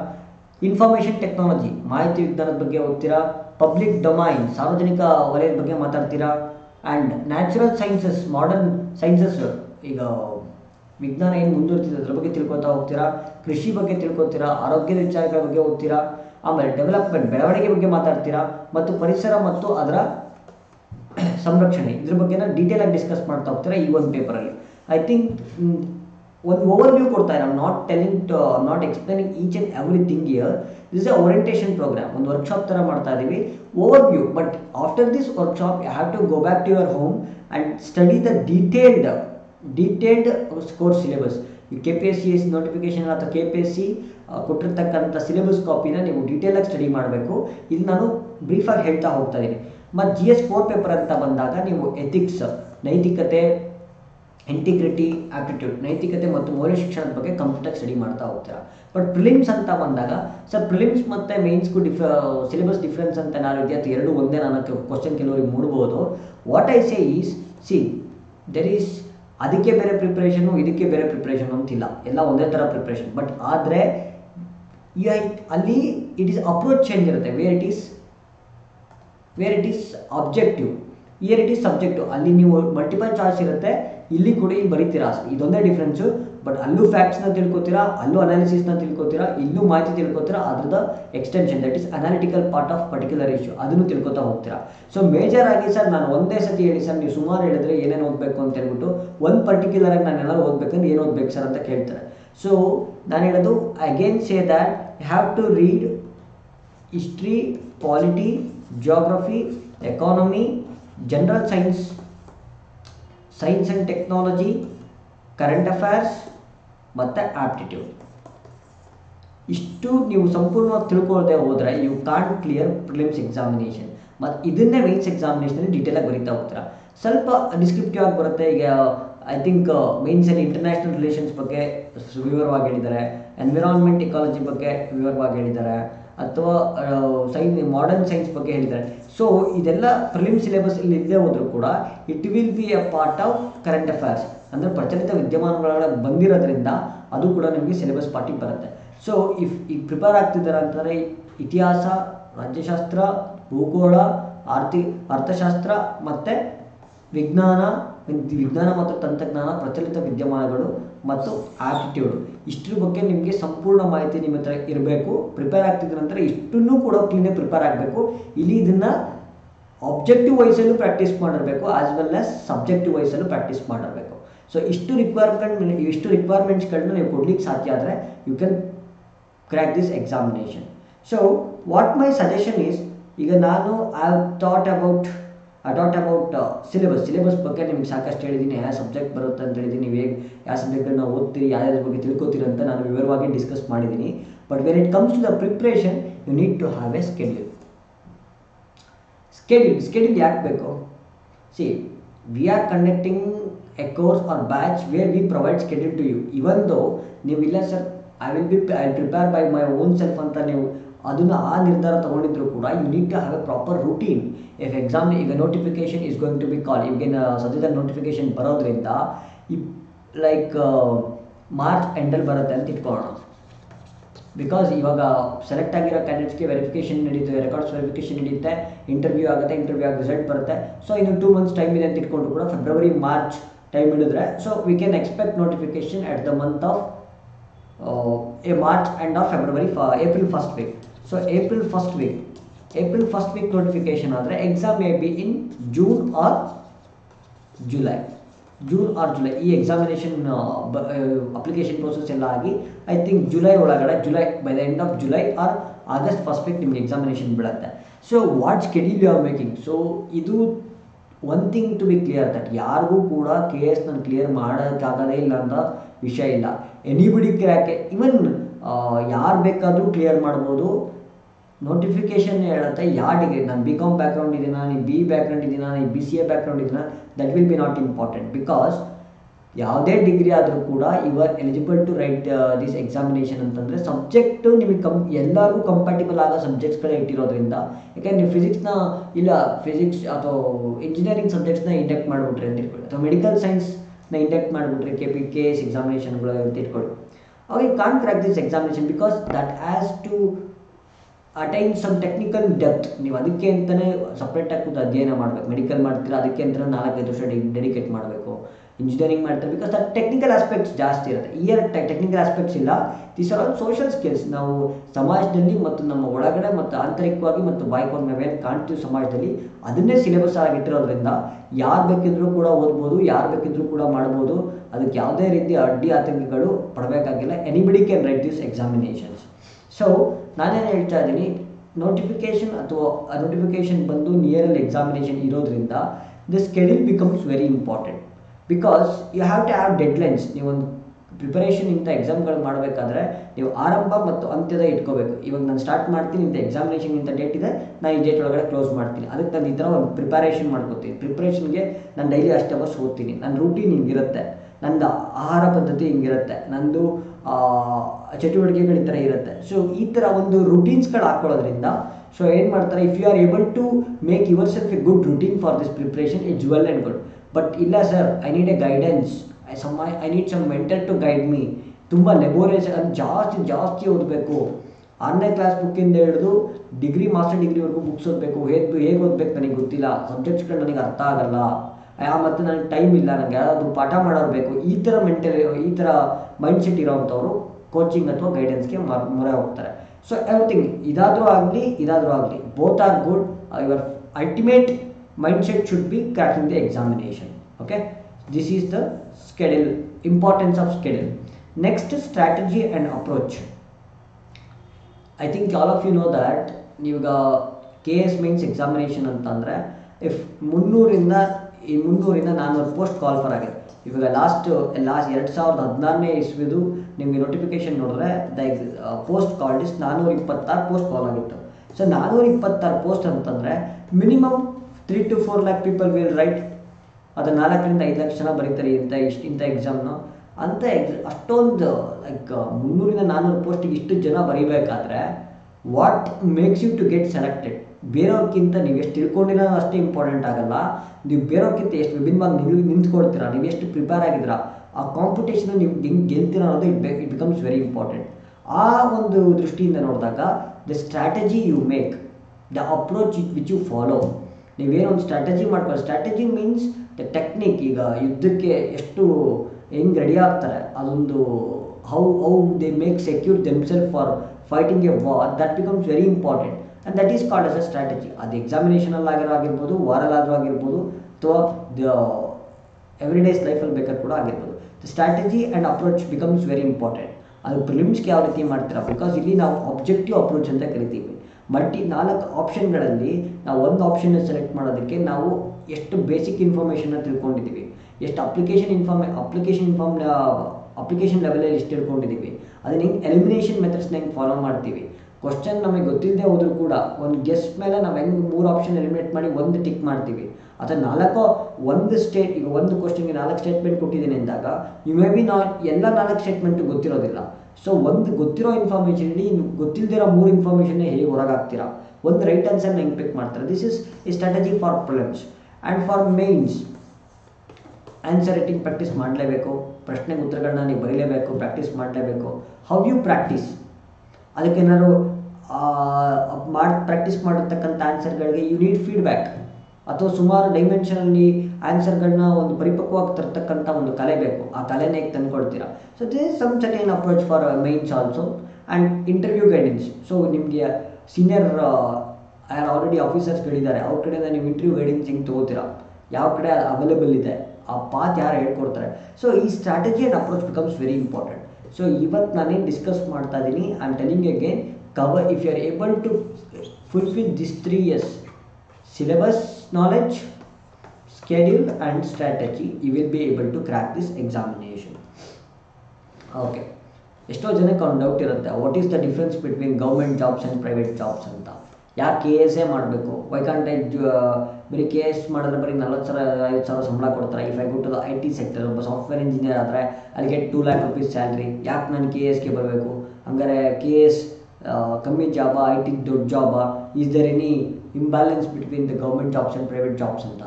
ಇನ್ಫಾರ್ಮೇಷನ್ ಟೆಕ್ನಾಲಜಿ, ಮಾಹಿತಿ ವಿಜ್ಞಾನದ ಬಗ್ಗೆ ಓದ್ತೀರಾ? ಪಬ್ಲಿಕ್ ಡೊಮೈನ್, ಸಾರ್ವಜನಿಕ ವಲಯದ ಬಗ್ಗೆ ಮಾತಾಡ್ತೀರಾ? And natural sciences, modern sciences, ಈಗ ವಿಜ್ಞಾನ ಏನು ಮುಂದುವರಿತಿದೆ ಅದ್ರ ಬಗ್ಗೆ ತಿಳ್ಕೊತಾ ಹೋಗ್ತೀರಾ? ಕೃಷಿ ಬಗ್ಗೆ ತಿಳ್ಕೊತೀರಾ ಆರೋಗ್ಯದ ವಿಚಾರಗಳ ಬಗ್ಗೆ ಓದ್ತೀರಾ? ಆಮೇಲೆ ಡೆವಲಪ್ಮೆಂಟ್, ಬೆಳವಣಿಗೆ ಬಗ್ಗೆ ಮಾತಾಡ್ತೀರಾ? ಮತ್ತು ಪರಿಸರ ಮತ್ತು ಅದರ ಸಂರಕ್ಷಣೆ, ಇದ್ರ ಬಗ್ಗೆ ಡೀಟೇಲ್ ಆಗಿ ಡಿಸ್ಕಸ್ ಮಾಡ್ತಾ ಹೋಗ್ತೀರಾ ಈ ಒಂದು ಪೇಪರಲ್ಲಿ ಐ ಥಿಂಕ್ ಒಂದು ಓವರ್ ವ್ಯೂ ಕೊಡ್ತಾ ಇದ್ದಾರೆ not telling not explaining each and everything here this a orientation programme ಒಂದು ವರ್ಕ್ಶಾಪ್ ಥರ ಮಾಡ್ತಾ ಇದ್ದೀವಿ overview but after this workshop you have to go back to your home and study the detailed detailed course syllabus ಈ K P S C S notification ಅಥವಾ K P S C ಕೊಟ್ಟಿರ್ತಕ್ಕಂಥ syllabus ಕಾಪಿನ ನೀವು ಡೀಟೇಲಾಗಿ study ಮಾಡಬೇಕು. ಇಲ್ಲಿ ನಾನು ಬ್ರೀಫಾಗಿ ಹೇಳ್ತಾ ಹೋಗ್ತಾ ಇದ್ದೀನಿ ಮತ್ತು ಜಿ ಎಸ್ ಫೋರ್ ಪೇಪರ್ ಅಂತ ಬಂದಾಗ ನೀವು ಎಥಿಕ್ಸ್ ನೈತಿಕತೆ ಇಂಟಿಗ್ರಿಟಿ ಆಪ್ಟಿಟ್ಯೂಡ್ ನೈತಿಕತೆ ಮತ್ತು ಮೌಲ್ಯ ಶಿಕ್ಷಣದ ಬಗ್ಗೆ ಕಂಪ್ಲೀಟಾಗಿ ಸ್ಟಡಿ ಮಾಡ್ತಾ ಹೋಗ್ತೀರಾ? ಬಟ್ ಪ್ರಿಲಿಮ್ಸ್ ಅಂತ ಬಂದಾಗ ಸರ್ ಪ್ರಿಲಿಮ್ಸ್ ಮತ್ತು ಮೇನ್ಸ್ಗೂ ಡಿಫ ಸಿಲೆಬಸ್ ಡಿಫ್ರೆನ್ಸ್ ಅಂತ ನಾನು ವಿದ್ಯಾರ್ಥಿ ಎರಡು ಒಂದೇ ನಾನು ಕ್ವಶನ್ ಕೆಲವರಿಗೆ ಮೂಡ್ಬೋದು. What I say is see there is ಅದಕ್ಕೆ ಬೇರೆ ಪ್ರಿಪ್ರೇಷನು ಇದಕ್ಕೆ ಬೇರೆ ಪ್ರಿಪ್ರೇಷನ್ ಅಂತಿಲ್ಲ. ಎಲ್ಲ ಒಂದೇ ಥರ ಪ್ರಿಪ್ರೇಷನ್ ಬಟ್ ಆದರೆ ಅಲ್ಲಿ ಇಟ್ ಈಸ್ ಅಪ್ರೋಚ್ ಚೇಂಜ್ ಇರುತ್ತೆ. Where it is where it is objective here it is subjective ಅಲ್ಲಿ ನೀವು ಮಲ್ಟಿಪಲ್ ಚಾಯ್ಸ್ ಇರುತ್ತೆ. ಇಲ್ಲಿ ಕೂಡ ಇಲ್ಲಿ ಬರೀತೀರಾ? ಇದೊಂದೇ ಡಿಫ್ರೆನ್ಸು ಬಟ್ ಅಲ್ಲೂ ಫ್ಯಾಕ್ಟ್ಸ್ನ ತಿಳ್ಕೊತೀರಾ? ಅಲ್ಲೂ ಅನಾಲಿಸಿಸ್ನ ತಿಳ್ಕೊತೀರಾ? ಇಲ್ಲೂ ಮಾಹಿತಿ ತಿಳ್ಕೊತೀರಾ? ಅದ್ರದ್ದು extension that is analytical part of particular issue ಅದನ್ನು ತಿಳ್ಕೊತಾ ಹೋಗ್ತೀರಾ? ಸೊ ಮೇಜರ್ ಆಗಿ ಸರ್ ನಾನು ಒಂದೇ ಸತಿ ಹೇಳಿ ಸರ್ ನೀವು ಸುಮಾರು ಹೇಳಿದ್ರೆ ಏನೇನು ಓದಬೇಕು ಅಂತ ಹೇಳ್ಬಿಟ್ಟು ಒಂದು ಪರ್ಟಿಕ್ಯುಲರ್ ಆಗಿ ನಾನು ಏನಾದ್ರು ಓದಬೇಕಂದ್ರೆ ಏನು ಓದ್ಬೇಕು ಸರ್ ಅಂತ ಕೇಳ್ತಾರೆ. ಸೊ ನಾನು ಹೇಳೋದು again say that have to read history polity geography economy general science science and technology current affairs ಮತ್ತು ಆಪ್ಟಿಟ್ಯೂಡ್ ಇಷ್ಟು ನೀವು ಸಂಪೂರ್ಣವಾಗಿ ತಿಳ್ಕೊಳ್ಳದೆ ಹೋದರೆ you can't clear prelims examination ಮತ್ತು ಇದನ್ನೇ ಮೈನ್ಸ್ ಎಕ್ಸಾಮಿನೇಷನಲ್ಲಿ ಡೀಟೇಲಾಗಿ ಬರೀತಾ ಹೋಗ್ತೀರಾ. ಸ್ವಲ್ಪ ಡಿಸ್ಕ್ರಿಪ್ಟಿವ್ ಆಗಿ ಬರುತ್ತೆ. ಈಗ ಐ ಥಿಂಕ್ ಮೈನ್ಸಲ್ಲಿ ಇಂಟರ್ನ್ಯಾಷನಲ್ ರಿಲೇಷನ್ಸ್ ಬಗ್ಗೆ ವಿವರವಾಗಿ ಹೇಳಿದ್ದಾರೆ. ಎನ್ವಿರಾನ್ಮೆಂಟ್ ಇಕಾಲಜಿ ಬಗ್ಗೆ ವಿವರವಾಗಿ ಹೇಳಿದ್ದಾರೆ. ಅಥವಾ ಸೈನ್ ಮಾಡರ್ನ್ ಸೈನ್ಸ್ ಬಗ್ಗೆ ಹೇಳಿದ್ದಾರೆ. ಸೊ ಇದೆಲ್ಲ ಪ್ರಿಲಿಮ್ ಸಿಲೆಬಸ್ ಇಲ್ಲಿ ಇಲ್ಲದೆ ಹೋದರೂ ಕೂಡ it will be a part of current affairs ಅಂದರೆ ಪ್ರಚಲಿತ ವಿದ್ಯಮಾನಗಳ ಬಂದಿರೋದ್ರಿಂದ ಅದು ಕೂಡ ನಿಮಗೆ ಸಿಲೆಬಸ್ ಪಾರ್ಟಿಗೆ ಬರುತ್ತೆ. ಸೊ ಇಫ್ ಈಗ ಪ್ರಿಪೇರ್ ಆಗ್ತಿದ್ದಾರೆ ಅಂತಂದರೆ ಇತಿಹಾಸ, ರಾಜ್ಯಶಾಸ್ತ್ರ, ಭೂಗೋಳ, ಆರ್ಥಿ, ಅರ್ಥಶಾಸ್ತ್ರ ಮತ್ತು ವಿಜ್ಞಾನ ವಿಜ್ಞಾನ ಮತ್ತು ತಂತ್ರಜ್ಞಾನ ಪ್ರಚಲಿತ ವಿದ್ಯಮಾನಗಳು ಮತ್ತು ಆಪ್ಟಿಟ್ಯೂಡ್ ಇಷ್ಟರ ಬಗ್ಗೆ ನಿಮಗೆ ಸಂಪೂರ್ಣ ಮಾಹಿತಿ ನಿಮ್ಮ ಹತ್ರ ಇರಬೇಕು. ಪ್ರಿಪೇರ್ ಆಗ್ತಿದ್ದ ನಂತರ ಇಷ್ಟನ್ನು ಕೂಡ ಕ್ಲೀನಾಗಿ ಪ್ರಿಪೇರ್ ಆಗಬೇಕು. ಇಲ್ಲಿ ಇದನ್ನು ಆಬ್ಜೆಕ್ಟಿವ್ ವೈಸಲ್ಲೂ ಪ್ರಾಕ್ಟೀಸ್ ಮಾಡಿರಬೇಕು ಆಸ್ ವೆಲ್ ಆಸ್ ಸಬ್ಜೆಕ್ಟಿವ್ ವೈಸಲ್ಲೂ ಪ್ರಾಕ್ಟೀಸ್ ಮಾಡಿರಬೇಕು. ಸೊ ಇಷ್ಟು ರಿಕ್ವೈರ್ಮೆಂಟ್ ಇಷ್ಟು ರಿಕ್ವೈರ್ಮೆಂಟ್ಸ್ಗಳನ್ನ ನೀವು ಕೊಡ್ಲಿಕ್ಕೆ ಸಾಧ್ಯ ಆದರೆ you can crack this examination so what my suggestion is ಈಗ ನಾನು I thought about thought about syllabus syllabus ಬಗ್ಗೆ ನಿಮ್ಗೆ ಸಾಕಷ್ಟು ಹೇಳಿದ್ದೀನಿ ಯಾವ ಸಬ್ಜೆಕ್ಟ್ ಬರುತ್ತೆ ಅಂತ ಹೇಳಿದ್ದೀನಿ ನೀವು ಹೇಗೆ, ಯಾವ ಸಬ್ಜೆಕ್ಟನ್ನು ಓದ್ತೀರಿ ಯಾವ್ಯಾವ್ದ್ರ ಬಗ್ಗೆ ತಿಳ್ಕೊತೀರಿ ಅಂತ ನಾನು ವಿವರವಾಗಿ ಡಿಸ್ಕಸ್ ಮಾಡಿದ್ದೀನಿ but when it comes to the preparation you need to have a schedule schedule schedule ಯಾಕೆ ಬೇಕು? See we are conducting a course or batch where we provide schedule to you even though ನೀವು ಇಲ್ಲ sir I will be I prepare by my own self ಅಂತ ನೀವು ಅದನ್ನು ಆ ನಿರ್ಧಾರ ತಗೊಂಡಿದ್ರು ಕೂಡ you need to have a proper routine if exam ಈಗ notification is going to be call ಈಗ ಸದ್ಯದ ನೋಟಿಫಿಕೇಶನ್ ಬರೋದ್ರಿಂದ ಈ ಲೈಕ್ ಮಾರ್ಚ್ ಎಂಡಲ್ಲಿ ಬರುತ್ತೆ ಅಂತ ಇಟ್ಕೊಳ್ಳೋಣ. ಬಿಕಾಸ್ ಇವಾಗ ಸೆಲೆಕ್ಟ್ ಆಗಿರೋ ಕ್ಯಾಂಡಿಡೇಟ್ಸ್ಗೆ ವೆರಿಫಿಕೇಶನ್ ನಡೀತದೆ ರೆಕಾರ್ಡ್ಸ್ ವೆರಿಫಿಕೇಶನ್ ನಡೀತೆ ಇಂಟರ್ವ್ಯೂ ಆಗುತ್ತೆ ಇಂಟರ್ವ್ಯೂ ಆಗಿ ರಿಸಲ್ಟ್ ಬರುತ್ತೆ. ಸೊ ಇನ್ನು ಟೂ ಮಂತ್ಸ್ ಟೈಮ್ ಇದೆ ಅಂತ ಇಟ್ಕೊಂಡು ಕೂಡ ಫೆಬ್ರವರಿ ಮಾರ್ಚ್ ಟೈಮ್ ಹಿಡಿದ್ರೆ so we can expect notification at the month of a March and of February ಫ April first week so April first week April first week notification ಆದರೆ exam may be in June or July June or July ಈ examination application process ಎಲ್ಲ ಆಗಿ I think July ಒಳಗಡೆ July by the end of July or August first week ನಿಮ್ಗೆ examination ಬೀಳುತ್ತೆ so what schedule you are making so ಇದು one thing to be clear that ಯಾರಿಗೂ ಕೂಡ K S ನಾನು clear ಮಾಡೋಕ್ಕಾಗದೇ ಇಲ್ಲ ಅಂತ ವಿಷಯ ಇಲ್ಲ. ಎನಿಬಡಿ ಕ್ರ್ಯಾಕೆ ಇವನ್ ಯಾರು ಬೇಕಾದರೂ ಕ್ಲಿಯರ್ ಮಾಡ್ಬೋದು. ನೋಟಿಫಿಕೇಶನ್ ಹೇಳುತ್ತೆ ಯಾವ ಡಿಗ್ರಿ ನಾನು ಬಿ ಕಾಮ್ ಬ್ಯಾಕ್ಗ್ರೌಂಡ್ ಇದೀನಾ ನೀವು ಬಿ ಬ್ಯಾಕ್ಗ್ರೌಂಡ್ ಇದೀನಾ ನೀವು B C A background ಇದೀನಾ that will be not important because ಯಾವುದೇ ಡಿಗ್ರಿ ಆದರೂ ಕೂಡ you are eligible to write this examination ಅಂತಂದರೆ ಸಬ್ಜೆಕ್ಟು ನಿಮಗೆ ಕಂ ಎಲ್ಲರಿಗೂ ಕಂಪ್ಯಾಟಿಬಲ್ ಆದ ಸಬ್ಜೆಕ್ಟ್ಸ್ಗಳೇ ಇಟ್ಟಿರೋದ್ರಿಂದ, ಯಾಕೆಂದರೆ ನೀವು ಫಿಸಿಕ್ಸ್ನ ಇಲ್ಲ ಫಿಸಿಕ್ಸ್ ಅಥವಾ ಇಂಜಿನಿಯರಿಂಗ್ ಸಬ್ಜೆಕ್ಟ್ಸ್ನ ಇಂಡಕ್ಟ್ ಮಾಡಿಬಿಟ್ರೆ ಅಂತ ಇಟ್ಕೊಳ್ಳಿ, ಅಥವಾ ಮೆಡಿಕಲ್ ಸೈನ್ಸ್ನ ಇಂಡಕ್ಟ್ ಮಾಡಿಬಿಟ್ರೆ ಕೆ ಪಿ ಕೆ ಎಸ್ ಎಕ್ಸಾಮಿನೇಷನ್ಗಳು ಅಂತ ಇಟ್ಕೊಳ್ಳಿ. ಅವಾಗ can crack this examination because that has to attain some technical depth, ನೀವು ಅದಕ್ಕೆ ಅಂತಲೇ ಸಪ್ರೇಟಾಗಿ ಕೂತು ಅಧ್ಯಯನ ಮಾಡಬೇಕು. ಮೆಡಿಕಲ್ ಮಾಡ್ತೀರಾ, ಅದಕ್ಕೆ ಅಂತ ನಾಲ್ಕೈದು ವರ್ಷ ಡೆಡಿಕೇಟ್ ಮಾಡಬೇಕು. ಇಂಜಿನಿಯರಿಂಗ್ ಮಾಡ್ತಾರೆ ಬಿಕಾಸ್ ಆ ಟೆಕ್ನಿಕಲ್ ಆಸ್ಪೆಕ್ಟ್ಸ್ ಜಾಸ್ತಿ ಇರುತ್ತೆ. ಇಯರ್ ಟೆಕ್ನಿಕಲ್ ಆಸ್ಪೆಕ್ಟ್ಸ್ ಇಲ್ಲ. These are all social skills ನಾವು ಸಮಾಜದಲ್ಲಿ ಮತ್ತು ನಮ್ಮ ಒಳಗಡೆ ಮತ್ತು ಆಂತರಿಕವಾಗಿ ಮತ್ತು ಬಾಯ್ಕೊಂಡು ನಾವೇನು ಕಾಣ್ತೀವಿ ಸಮಾಜದಲ್ಲಿ, ಅದನ್ನೇ ಸಿಲೆಬಸ್ ಆಗಿಟ್ಟಿರೋದ್ರಿಂದ ಯಾರು ಬೇಕಿದ್ರೂ ಕೂಡ ಓದ್ಬೋದು, ಯಾರು ಬೇಕಿದ್ರೂ ಕೂಡ ಮಾಡ್ಬೋದು. ಅದಕ್ಕೆ ಯಾವುದೇ ರೀತಿಯ ಅಡ್ಡಿ ಆತಂಕಗಳು ಪಡಬೇಕಾಗಿಲ್ಲ. Anybody can write this examinations so ನಾನೇನು ಹೇಳ್ತಾ ಇದ್ದೀನಿ ನೋಟಿಫಿಕೇಶನ್ ಅಥವಾ ನೋಟಿಫಿಕೇಶನ್ ಬಂದು ನಿಯರಲ್ಲಿ ಎಕ್ಸಾಮಿನೇಷನ್ ಇರೋದ್ರಿಂದ this schedule becomes very important because you have to have deadlines ನೀವೊಂದು ಪ್ರಿಪರೇಷನ್ ಇಂಥ ಎಕ್ಸಾಮ್ಗಳು ಮಾಡಬೇಕಾದ್ರೆ ನೀವು ಆರಂಭ ಮತ್ತು ಅಂತ್ಯದ ಇಟ್ಕೋಬೇಕು. ಇವಾಗ ನಾನು ಸ್ಟಾರ್ಟ್ ಮಾಡ್ತೀನಿ, ಇಂಥ ಎಕ್ಸಾಮಿನೇಷನ್ ಇಂಥ ಡೇಟ್ ಇದೆ ನಾನು ಈ ಡೇಟ್ ಒಳಗಡೆ ಕ್ಲೋಸ್ ಮಾಡ್ತೀನಿ. ಅದಕ್ಕೆ ನಾನು ಈ ಥರ ಒಂದು ಪ್ರಿಪರೇಷನ್ ಮಾಡ್ಕೋತೀನಿ. ಪ್ರಿಪ್ರೇಷನ್ಗೆ ನಾನು ಡೈಲಿ ಅಷ್ಟು ಅವರ್ಸ್ ಓದ್ತೀನಿ. ನನ್ನ ರೂಟೀನ್ ಹಿಂಗಿರುತ್ತೆ. ನಂದು ಆಹಾರ ಪದ್ಧತಿ ಹಿಂಗಿರುತ್ತೆ. ನಂದು ಚಟುವಟಿಕೆಗಳು ಈ ಥರ ಇರುತ್ತೆ. ಸೊ ಈ ಥರ ಒಂದು ರುಟೀನ್ಸ್ಗಳು ಹಾಕ್ಕೊಳ್ಳೋದ್ರಿಂದ ಸೊ ಏನು ಮಾಡ್ತಾರೆ if you are able to make yourself a good routine for this preparation it's well and good but ಇಲ್ಲ sir I need a guidance I some I need some mentor to guide me ತುಂಬ ಲೆಬೋರೇಸ್ ಜಾಸ್ತಿ ಜಾಸ್ತಿ ಓದಬೇಕು. ಆರನೇ class ಬುಕ್ಕಿಂದ ಹಿಡಿದು degree master ಡಿಗ್ರಿವರೆಗೂ ಬುಕ್ಸ್ ಓದಬೇಕು. ಹೇಗೆ ಹೇಗೆ ಓದ್ಬೇಕು ನನಗೆ ಗೊತ್ತಿಲ್ಲ. ಸಬ್ಜೆಕ್ಟ್ಸ್ಗಳು ನನಗೆ ಅರ್ಥ ಆಗಲ್ಲ. ಮತ್ತು ನನಗೆ ಟೈಮ್ ಇಲ್ಲ. ನನಗೆ ಯಾರಾದರೂ ಪಾಠ ಮಾಡೋರು ಬೇಕು. ಈ ಥರ ಮೆಂಟಲ್ ಈ ಥರ ಮೈಂಡ್ ಸೆಟ್ ಇರೋವಂಥವ್ರು ಕೋಚಿಂಗ್ ಅಥವಾ ಗೈಡೆನ್ಸ್ಗೆ ಮೊರೆ ಹೋಗ್ತಾರೆ. ಸೊ ಎವ್ರಿಥಿಂಗ್ ಇದಾದರೂ ಆಗಲಿ ಇದಾದರೂ ಆಗಲಿ both are good your ultimate mindset should be cracking the examination okay this is the schedule importance of schedule next strategy and approach I think all of you know that ನೀವೀಗ K S means examination ಅಂತಂದರೆ if ಮುನ್ನೂರಿಂದ, ಈ ಮುನ್ನೂರಿಂದ ನಾನ್ನೂರು post call for ಆಗಿದೆ ಇವಾಗ last last ಎರಡು ಸಾವಿರದ ಹದಿನಾರನೇ ಇಸ್ವಿದು ನಿಮಗೆ ನೋಟಿಫಿಕೇಶನ್ ನೋಡಿದ್ರೆ ದ ಪೋಸ್ಟ್ ಕಾಲ್ಡ್ ಇಸ್ ನಾನ್ನೂರ ಇಪ್ಪತ್ತಾರು ಪೋಸ್ಟ್ ಕಾಲ್ ಆಗಿತ್ತು. ಸೊ ನಾನ್ನೂರ ಇಪ್ಪತ್ತಾರು ಪೋಸ್ಟ್ ಅಂತಂದರೆ minimum three to four lakh people will write ಅದು ನಾಲ್ಕರಿಂದ ಐದು ಲಕ್ಷ ಜನ ಬರೀತಾರೆ ಇಂಥ ಇಷ್ಟು, ಇಂಥ ಎಕ್ಸಾಮ್ನು ಅಂಥ ಎಕ್ಸ್ ಅಷ್ಟೊಂದು ಲೈಕ್ ಮುನ್ನೂರಿಂದ ನಾನ್ನೂರು ಪೋಸ್ಟಿಗೆ ಇಷ್ಟು ಜನ ಬರೀಬೇಕಾದ್ರೆ what makes you to get selected ಬೇರೆಯವ್ರಿಗಿಂತ ನೀವು ಎಷ್ಟು ತಿಳ್ಕೊಂಡಿರೋ ಅಷ್ಟೇ ಇಂಪಾರ್ಟೆಂಟ್ ಆಗಲ್ಲ. ನೀವು ಬೇರೆಯವ್ರಿಗಿಂತ ಎಷ್ಟು ವಿಭಿನ್ನವಾಗಿ ನಿಲ್, ನಿಂತ್ಕೊಳ್ತೀರಾ, ನೀವು ಎಷ್ಟು ಪ್ರಿಪೇರ್ ಆಗಿದ್ದೀರಾ, ಆ ಕಾಂಪಿಟೇಷನ್ ನೀವು ಹೆಂಗೆ ಗೆಲ್ತೀರಾ ಅನ್ನೋದು it it becomes very important ಆ ಒಂದು ದೃಷ್ಟಿಯಿಂದ ನೋಡಿದಾಗ the strategy you make the approach which you follow ನೀವೇನೋ ಒಂದು ಸ್ಟ್ರಾಟಜಿ ಮಾಡ್ಕೊಳ್ಳಿ. ಸ್ಟ್ರಾಟಜಿ ಮೀನ್ಸ್ ದ ಟೆಕ್ನಿಕ್ ಈಗ ಯುದ್ಧಕ್ಕೆ ಎಷ್ಟು ಹೆಂಗೆ ರೆಡಿ ಆಗ್ತಾರೆ, ಅದೊಂದು how how they make secure themselves for fighting a war that becomes very important and that is called as a strategy ಅದು ಎಕ್ಸಾಮಿನೇಷನಲ್ಲಾಗಿರೋ ಆಗಿರ್ಬೋದು ವಾರಲ್ಲಾದರೂ ಆಗಿರ್ಬೋದು ಅಥವಾ ಎವ್ರಿ ಡೇಸ್ ಲೈಫಲ್ಲಿ ಬೇಕಾದ್ರೂ ಕೂಡ ಆಗಿರ್ಬೋದು. Strategy and approach becomes very important ಅದು ಪ್ರಿಲಿಮ್ಸ್ಗೆ ಯಾವ ರೀತಿ ಮಾಡ್ತೀರಾ? ಬಿಕಾಸ್ ಇಲ್ಲಿ ನಾವು ಆಬ್ಜೆಕ್ಟಿವ್ ಅಪ್ರೋಚ್ ಅಂತ ಕರಿತೀವಿ. ಮಲ್ಟಿ ನಾಲ್ಕು ಆಪ್ಷನ್ಗಳಲ್ಲಿ ನಾವು ಒಂದು ಆಪ್ಷನ್ನ ಸೆಲೆಕ್ಟ್ ಮಾಡೋದಕ್ಕೆ ನಾವು ಎಷ್ಟು ಬೇಸಿಕ್ ಇನ್ಫಾರ್ಮೇಷನ್ನ ತಿಳ್ಕೊಂಡಿದ್ದೀವಿ ಎಷ್ಟು ಅಪ್ಲಿಕೇಶನ್ ಇನ್ಫಾರ್ಮೆ ಅಪ್ಲಿಕೇಶನ್ ಇನ್ಫಾರ್ಮ್ ಅಪ್ಲಿಕೇಶನ್ ಲೆವೆಲಲ್ಲಿ ಎಷ್ಟು ತಿಳ್ಕೊಂಡಿದ್ದೀವಿ ಅದನ್ನ ಹೆಂಗೆ ಎಲಿಮಿನೇಷನ್ ಮೆಥಡ್ಸ್ನ ಹೆಂಗೆ ಫಾಲೋ ಮಾಡ್ತೀವಿ. ಕ್ವಶನ್ ನಮಗೆ ಗೊತ್ತಿಲ್ಲದೆ ಹೋದರೂ ಕೂಡ ಒಂದು ಗೆಸ್ಟ್ ಮೇಲೆ ನಾವು ಹೆಂಗೆ ಮೂರು ಆಪ್ಷನ್ ಎಲಿಮಿನೇಟ್ ಮಾಡಿ ಒಂದು ಟಿಕ್ ಮಾಡ್ತೀವಿ. ಅಥವಾ ನಾಲ್ಕು, ಒಂದು ಸ್ಟೇಟ್ ಈಗ ಒಂದು ಕ್ವಶನ್ಗೆ ನಾಲ್ಕು ಸ್ಟೇಟ್ಮೆಂಟ್ ಕೊಟ್ಟಿದ್ದೀನಿ ಅಂದಾಗ ಯು ಮೇ ಬಿ ನಾ ಎಲ್ಲ ನಾಲ್ಕು ಸ್ಟೇಟ್ಮೆಂಟು ಗೊತ್ತಿರೋದಿಲ್ಲ. ಸೊ ಒಂದು ಗೊತ್ತಿರೋ ಇನ್ಫಾರ್ಮೇಷನ್ ಇಡೀ ಗೊತ್ತಿಲ್ಲದಿರೋ ಮೂರು ಇನ್ಫಾರ್ಮೇಷನ್ನೇ ಹೇಗೆ ಹೊರಗಾಗ್ತೀರಾ? ಒಂದು ರೈಟ್ ಆನ್ಸರ್ನ ಹೆಂಗೆ ಪಿಕ್ ಮಾಡ್ತಾರೆ? ದಿಸ್ ಇಸ್ ಈ strategy for problems and for mains answer writing practice ಮಾಡಲೇಬೇಕು. ಪ್ರಶ್ನೆಗೆ ಉತ್ತರಗಳನ್ನ ನೀವು ಬರೀಲೇಬೇಕು ಪ್ರಾಕ್ಟೀಸ್ ಮಾಡಲೇಬೇಕು. ಹೌ ಯು ಪ್ರಾಕ್ಟೀಸ್ ಅದಕ್ಕೇನಾದ್ರು ಮಾಡಿ ಪ್ರಾಕ್ಟೀಸ್ ಮಾಡಿರ್ತಕ್ಕಂಥ ಆನ್ಸರ್ಗಳಿಗೆ ಯು ನೀಡ್ ಫೀಡ್ಬ್ಯಾಕ್ ಅಥವಾ ಸುಮಾರು ಡೈಮೆನ್ಷನಲ್ಲಿ ಆನ್ಸರ್ಗಳನ್ನ ಒಂದು ಪರಿಪಕ್ವವಾಗಿ ತರ್ತಕ್ಕಂಥ ಒಂದು ಕಲೆ ಬೇಕು. ಆ ಕಲೆನೇ ಹೇಗೆ ತಂದ್ಕೊಳ್ತೀರಾ so this some in approach for mains also and interview guidance so ನಿಮಗೆ ಸೀನಿಯರ್ ಯಾರು ಆಲ್ರೆಡಿ ಆಫೀಸರ್ಸ್ಗಳಿದ್ದಾರೆ ಅವ್ರ ಕಡೆಯಿಂದ ನೀವು ಇಂಟರ್ವ್ಯೂ ಗೈಡೆನ್ಸ್ ಹೆಂಗೆ ತೊಗೋತೀರಾ? ಯಾವ ಕಡೆ ಅವೈಲೇಬಲ್ ಇದೆ? ಆ ಪಾತ್ ಯಾರು ಹೇಳ್ಕೊಡ್ತಾರೆ? ಸೊ ಈ strategy and approach becomes very important so ಇವತ್ತು ನಾನೇನು ಡಿಸ್ಕಸ್ ಮಾಡ್ತಾ ಇದ್ದೀನಿ and telling again cover if you are able to fulfill these three years, syllabus knowledge, schedule, and strategy, you will be able to crack this examination. Okay. ಎಷ್ಟೋ ಜನಕ್ಕೆ ಒಂದು doubt ಇರುತ್ತೆ. What is the difference between government jobs and private jobs ಅಂತ? ಯಾಕೆ K S A ಮಾಡಬೇಕು? Why can't I ಬರೀ K S ಮಾಡಿದ್ರೆ ಬರೀ ನಲ್ವತ್ತು ಸಾವಿರ, ಐವತ್ತು ಸಾವಿರ ಸಂಬಳ ಕೊಡ್ತಾರೆ. If I got to the I T sector ಒಬ್ಬ ಸಾಫ್ಟ್ವೇರ್ ಇಂಜಿನಿಯರ್ ಆದರೆ ಅಲ್ಲಿ get two lakh rupees salary ಯಾಕೆ ನಾನು ಕೆ ಎಸ್ಗೆ ಬರಬೇಕು? ಹಂಗಾರೆ ಕೆ ಎಸ್ ಕಮ್ಮಿ ಜಾಬಾ ಐ ಟಿ ದೊಡ್ಡ ಜಾಬಾ is there any imbalance between the government jobs and private jobs ಅಂತ?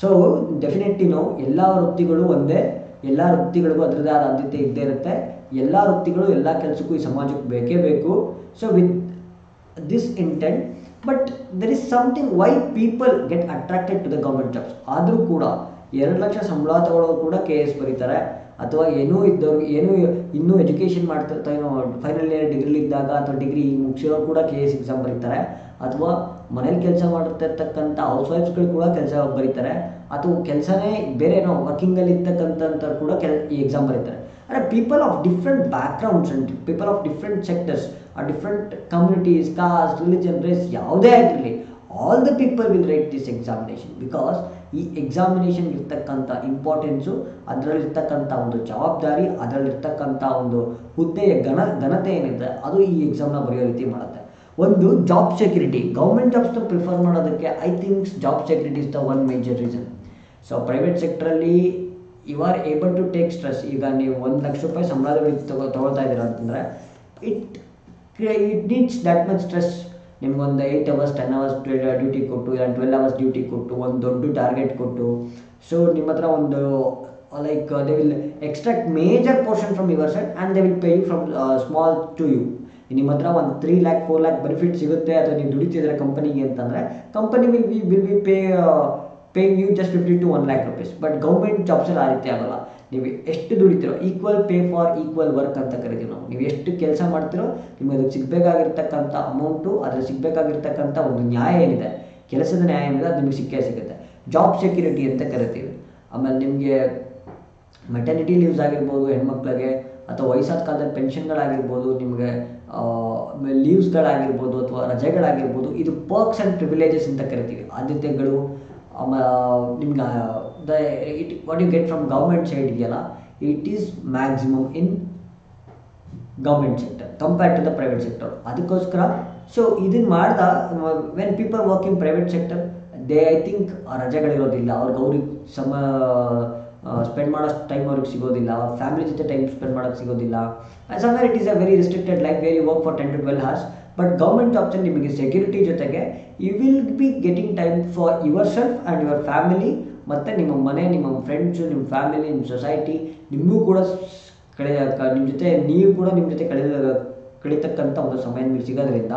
ಸೊ ಡೆಫಿನೆಟ್ಲಿ ನಾವು ಎಲ್ಲ ವೃತ್ತಿಗಳು ಒಂದೇ, ಎಲ್ಲ ವೃತ್ತಿಗಳಿಗೂ ಅದರದೇ ಆದ ಆದ್ಯತೆ ಇದ್ದೇ ಇರುತ್ತೆ. ಎಲ್ಲ ವೃತ್ತಿಗಳು ಎಲ್ಲ ಕೆಲಸಕ್ಕೂ ಈ ಸಮಾಜಕ್ಕೆ ಬೇಕೇ ಬೇಕು. So with this intent but there is something why people get attracted to the government jobs ಆದರೂ ಕೂಡ, ಎರಡು ಲಕ್ಷ ಸಂಬಳ ತಗೊಳ್ಳೋರು ಕೂಡ ಕೆ ಎಸ್ ಬರೀತಾರೆ. ಅಥವಾ ಏನೂ ಇದ್ದವರು, ಏನೂ ಇನ್ನೂ ಎಜುಕೇಷನ್ ಮಾಡ್ತಿರ್ತಾ ಏನೋ ಫೈನಲ್ ಇಯರ್ ಡಿಗ್ರಿಲಿ ಇದ್ದಾಗ ಅಥವಾ ಡಿಗ್ರಿ ಮುಗಿಸಿರೋರು ಕೂಡ ಕೆ ಎಸ್ ಎಕ್ಸಾಮ್ ಬರೀತಾರೆ. ಅಥವಾ ಮನೇಲಿ ಕೆಲಸ ಮಾಡ್ತಿರ್ತಕ್ಕಂಥ ಹೌಸ್ ವೈಫ್ಸ್ಗಳು ಕೂಡ ಕೆಲಸ ಬರೀತಾರೆ. ಅಥವಾ ಕೆಲಸನೇ ಬೇರೆ ಏನೋ ವರ್ಕಿಂಗಲ್ಲಿ ಇರ್ತಕ್ಕಂಥವ್ರು ಕೂಡ ಕೆಲ, ಈ ಎಕ್ಸಾಮ್ ಬರೀತಾರೆ. ಅಂದರೆ people of different backgrounds and people of different sectors ಆ different communities caste religion race ಯಾವುದೇ ಆಗಿರಲಿ all the people will write this examination because ಈ ಎಕ್ಸಾಮಿನೇಷನ್ ಇರ್ತಕ್ಕಂಥ ಇಂಪಾರ್ಟೆನ್ಸು ಅದರಲ್ಲಿರ್ತಕ್ಕಂಥ ಒಂದು ಜವಾಬ್ದಾರಿ, ಅದರಲ್ಲಿರ್ತಕ್ಕಂಥ ಒಂದು ಹುದ್ದೆಯ ಘನ, ಘನತೆ ಏನಿದೆ, ಅದು ಈ ಎಕ್ಸಾಮ್ನ ಬರೆಯೋ ರೀತಿ ಮಾಡುತ್ತೆ. ಒಂದು ಜಾಬ್ ಸೆಕ್ಯೂರಿಟಿ ಗೌರ್ಮೆಂಟ್ ಜಾಬ್ಸ್ನ ಪ್ರಿಫರ್ ಮಾಡೋದಕ್ಕೆ I thinks job security is the one major reason so private ಸೆಕ್ಟ್ರಲ್ಲಿ you are able to take stress ಈಗ ನೀವು ಒಂದು ಲಕ್ಷ ರೂಪಾಯಿ ಸಂಬಳದಲ್ಲಿ ತಗೋ, ತಗೊಳ್ತಾ ಇದ್ದೀರಾ ಅಂತಂದರೆ it it needs that much stress ನಿಮ್ಗೊಂದು eight hours ten hours duty ಕೊಟ್ಟು, ಇಲ್ಲ ಟ್ವೆಲ್ ಅವರ್ಸ್ ಡ್ಯೂಟಿ ಕೊಟ್ಟು, ಒಂದು ದೊಡ್ಡ ಟಾರ್ಗೆಟ್ ಕೊಟ್ಟು. ಸೊ ನಿಮ್ಮ ಹತ್ರ ಒಂದು like they will extract major portion from your side and they will pay you from small to you ನಿಮ್ಮ ಹತ್ರ ಒಂದು three lakh four lakh benefit ಸಿಗುತ್ತೆ, ಅಥವಾ ನೀವು ದುಡಿತಿದ್ರೆ ಕಂಪನಿಗೆ ಅಂತಂದರೆ company will we will we pay pay you just fifty to one lakh rupees but government ಜಾಬ್ಸಲ್ಲಿ ಆ ರೀತಿ ಆಗೋಲ್ಲ. ನೀವು ಎಷ್ಟು ದುಡಿತೀರೋ equal pay for equal work ಅಂತ ಕರಿತೀವಿ ನಾವು. ನೀವು ಎಷ್ಟು ಕೆಲಸ ಮಾಡ್ತೀರೋ, ನಿಮಗೆ ಅದಕ್ಕೆ ಸಿಗಬೇಕಾಗಿರ್ತಕ್ಕಂಥ ಅಮೌಂಟು ಅದ್ರಲ್ಲಿ ಸಿಗಬೇಕಾಗಿರ್ತಕ್ಕಂಥ ಒಂದು ನ್ಯಾಯ ಏನಿದೆ, ಕೆಲಸದ ನ್ಯಾಯ ಏನಿದೆ, ಅದು ನಿಮಗೆ ಸಿಕ್ಕೇ ಸಿಗುತ್ತೆ. ಜಾಬ್ ಸೆಕ್ಯೂರಿಟಿ ಅಂತ ಕರಿತೀವಿ. ಆಮೇಲೆ ನಿಮಗೆ ಮೆಟರ್ನಿಟಿ ಲೀವ್ಸ್ ಆಗಿರ್ಬೋದು, ಹೆಣ್ಮಕ್ಳಿಗೆ, ಅಥವಾ ವಯಸ್ಸಾದ ಕಾಲದಲ್ಲಿ ಪೆನ್ಷನ್ಗಳಾಗಿರ್ಬೋದು ನಿಮಗೆ ಲೀವ್ಸ್ಗಳಾಗಿರ್ಬೋದು ಅಥವಾ ರಜೆಗಳಾಗಿರ್ಬೋದು, ಇದು ಪರ್ಕ್ಸ್ ಆ್ಯಂಡ್ ಪ್ರಿವಿಲೇಜಸ್ ಅಂತ ಕರಿತೀವಿ. ಆದ್ಯತೆಗಳು ನಿಮ್ಗೆ the it what you get from government side ಇದೆಯಲ್ಲ it is maximum in government sector compare to the private sector ಅದಕ್ಕೋಸ್ಕರ ಸೊ ಇದನ್ನು ಮಾಡ್ದ when people work in private sector they I think ರಜೆಗಳಿರೋದಿಲ್ಲ. ಅವ್ರಿಗೆ ಅವ್ರಿಗೆ ಸಮ ಸ್ಪೆಂಡ್ ಮಾಡೋಷ್ಟು ಟೈಮ್ ಅವ್ರಿಗೆ ಸಿಗೋದಿಲ್ಲ. ಅವ್ರ ಫ್ಯಾಮಿಲಿ ಜೊತೆ ಟೈಮ್ ಸ್ಪೆಂಡ್ ಮಾಡೋಕ್ಕೆ ಸಿಗೋದಿಲ್ಲ. Somewhere it is a very restricted life very work for ten to twelve hours but government ಜಾಬ್ಸಲ್ಲಿ ನಿಮಗೆ ಸೆಕ್ಯೂರಿಟಿ ಜೊತೆಗೆ you will be getting time for yourself and your family ಮತ್ತು ನಿಮ್ಮ ಮನೆ, ನಿಮ್ಮ ಫ್ರೆಂಡ್ಸು ನಿಮ್ಮ ಫ್ಯಾಮಿಲಿ ನಿಮ್ಮ ಸೊಸೈಟಿ ನಿಮಗೂ ಕೂಡ ಸ್- ಕಳೆ ನಿಮ್ಮ ಜೊತೆ, ನೀವು ಕೂಡ ನಿಮ್ಮ ಜೊತೆ ಕಳೆದ, ಕಳೀತಕ್ಕಂಥ ಒಂದು ಸಮಯ ನಿಮಗೆ ಸಿಗೋದ್ರಿಂದ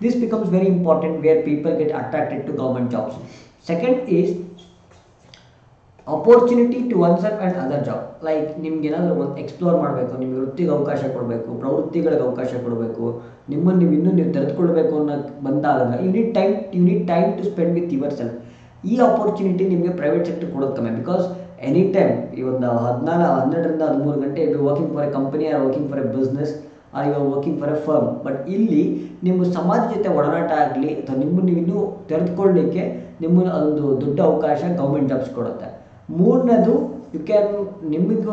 this becomes very important where people get attracted to government jobs second is opportunity to oneself and other job like ನಿಮ್ಗೆ ಏನಾದರೂ ಒಂದು ಎಕ್ಸ್ಪ್ಲೋರ್ ಮಾಡಬೇಕು, ನಿಮಗೆ ವೃತ್ತಿಗೆ ಅವಕಾಶ ಕೊಡಬೇಕು, ಪ್ರವೃತ್ತಿಗಳಿಗೆ ಅವಕಾಶ ಕೊಡಬೇಕು, ನಿಮ್ಮನ್ನು ನೀವು ಇನ್ನೂ ನೀವು ತೆರೆದುಕೊಳ್ಬೇಕು ಅನ್ನೋ ಬಂದಾಗ unit time you time to spend with yourself ಈ ಅಪೋರ್ಚುನಿಟಿ ನಿಮಗೆ ಪ್ರೈವೇಟ್ ಸೆಕ್ಟರ್ ಕೊಡೋದು ಕಮ್ಮಿ. ಬಿಕಾಸ್ ಎನಿ ಟೈಮ್ ಈ ಒಂದು ಹದಿನಾಲ್ಕು ಹನ್ನೆರಡರಿಂದ ಹದಿಮೂರು ಗಂಟೆ you working for a company or working for a business or you working for a firm but ಇಲ್ಲಿ ನಿಮ್ಮ ಸಮಾಜ ಜೊತೆ ಒಡನಾಟ ಆಗಲಿ ಅಥವಾ ನೀವು ಇನ್ನೂ ತೆರೆದುಕೊಳ್ಳಲಿಕ್ಕೆ ನಿಮ್ಮನ್ನು ಒಂದು ದೊಡ್ಡ ಅವಕಾಶ ಗೌರ್ಮೆಂಟ್ ಜಾಬ್ಸ್ ಕೊಡುತ್ತೆ. ಮೂರನೇದು ಯು ಕ್ಯಾನ್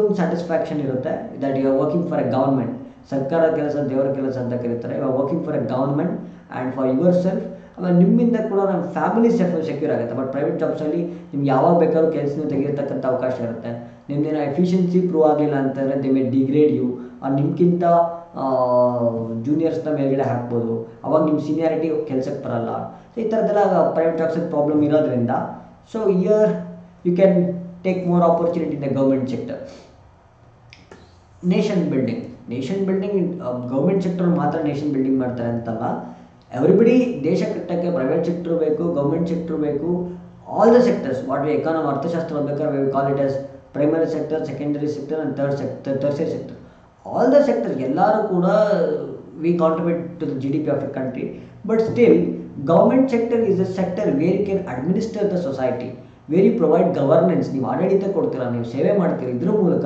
ಒಂದು ಸ್ಯಾಟಿಸ್ಫ್ಯಾಕ್ಷನ್ ಇರುತ್ತೆ that you are working for a government ಸರ್ಕಾರ ಕೆಲಸ, ದೇವರ ಕೆಲಸ ಅಂತ ಕರೀತಾರೆ. You are working for a government and for yourself ಆಮೇಲೆ ನಿಮ್ಮಿಂದ ಕೂಡ ನಮ್ಮ ಫ್ಯಾಮಿಲಿ ಸೆಫ್ ಸೆಕ್ಯೂರ್ ಆಗುತ್ತೆ. ಬಟ್ ಪ್ರೈವೇಟ್ ಜಾಬ್ಸಲ್ಲಿ ನಿಮ್ಗೆ ಯಾವಾಗ ಬೇಕಾದ್ರೂ ಕೆಲಸ ತೆಗೆಯತಕ್ಕಂಥ ಅವಕಾಶ ಇರುತ್ತೆ. ನಿಮ್ಮದೇನೋ ಎಫಿಷಿಯನ್ಸಿ ಪ್ರೂವ್ ಆಗಲಿಲ್ಲ ಅಂತಂದರೆ ದೇ ಮೇ ಡಿಗ್ರೇಡ್ ಯು ನಿಮ್ಗಿಂತ ಜೂನಿಯರ್ಸ್ನ ಮೇಲ್ಗಡೆ ಹಾಕ್ಬೋದು. ಅವಾಗ ನಿಮ್ಮ ಸೀನಿಯಾರಿಟಿ ಕೆಲಸಕ್ಕೆ ಬರಲ್ಲ. ಈ ಥರದ್ದೆಲ್ಲ ಪ್ರೈವೇಟ್ ಜಾಬ್ಸಲ್ಲಿ ಪ್ರಾಬ್ಲಮ್ ಇರೋದ್ರಿಂದ so year you can take more opportunity in the government sector nation building nation building government sector ಮಾತ್ರ ನೇಷನ್ ಬಿಲ್ಡಿಂಗ್ ಮಾಡ್ತಾರೆ ಅಂತಲ್ಲ. ಎವ್ರಿಬಡಿ ದೇಶ ಕಟ್ಟಕ್ಕೆ ಪ್ರೈವೇಟ್ ಸೆಕ್ಟರ್ ಬೇಕು ಗೌರ್ಮೆಂಟ್ ಸೆಕ್ಟರ್ ಬೇಕು all the sectors what we economy ಅರ್ಥಶಾಸ್ತ್ರ ಬೇಕಾದ್ರೆ we call it as primary sector secondary sector and third sector tertiary sector all the sector ಎಲ್ಲರೂ ಕೂಡ we contribute to the G D P of a country but still government sector is a sector where can administer the society where provide governance ನೀವು ಆಡಳಿತ ಕೊಡ್ತೀರಾ, ನೀವು ಸೇವೆ ಮಾಡ್ತೀರಿ, ಇದ್ರ ಮೂಲಕ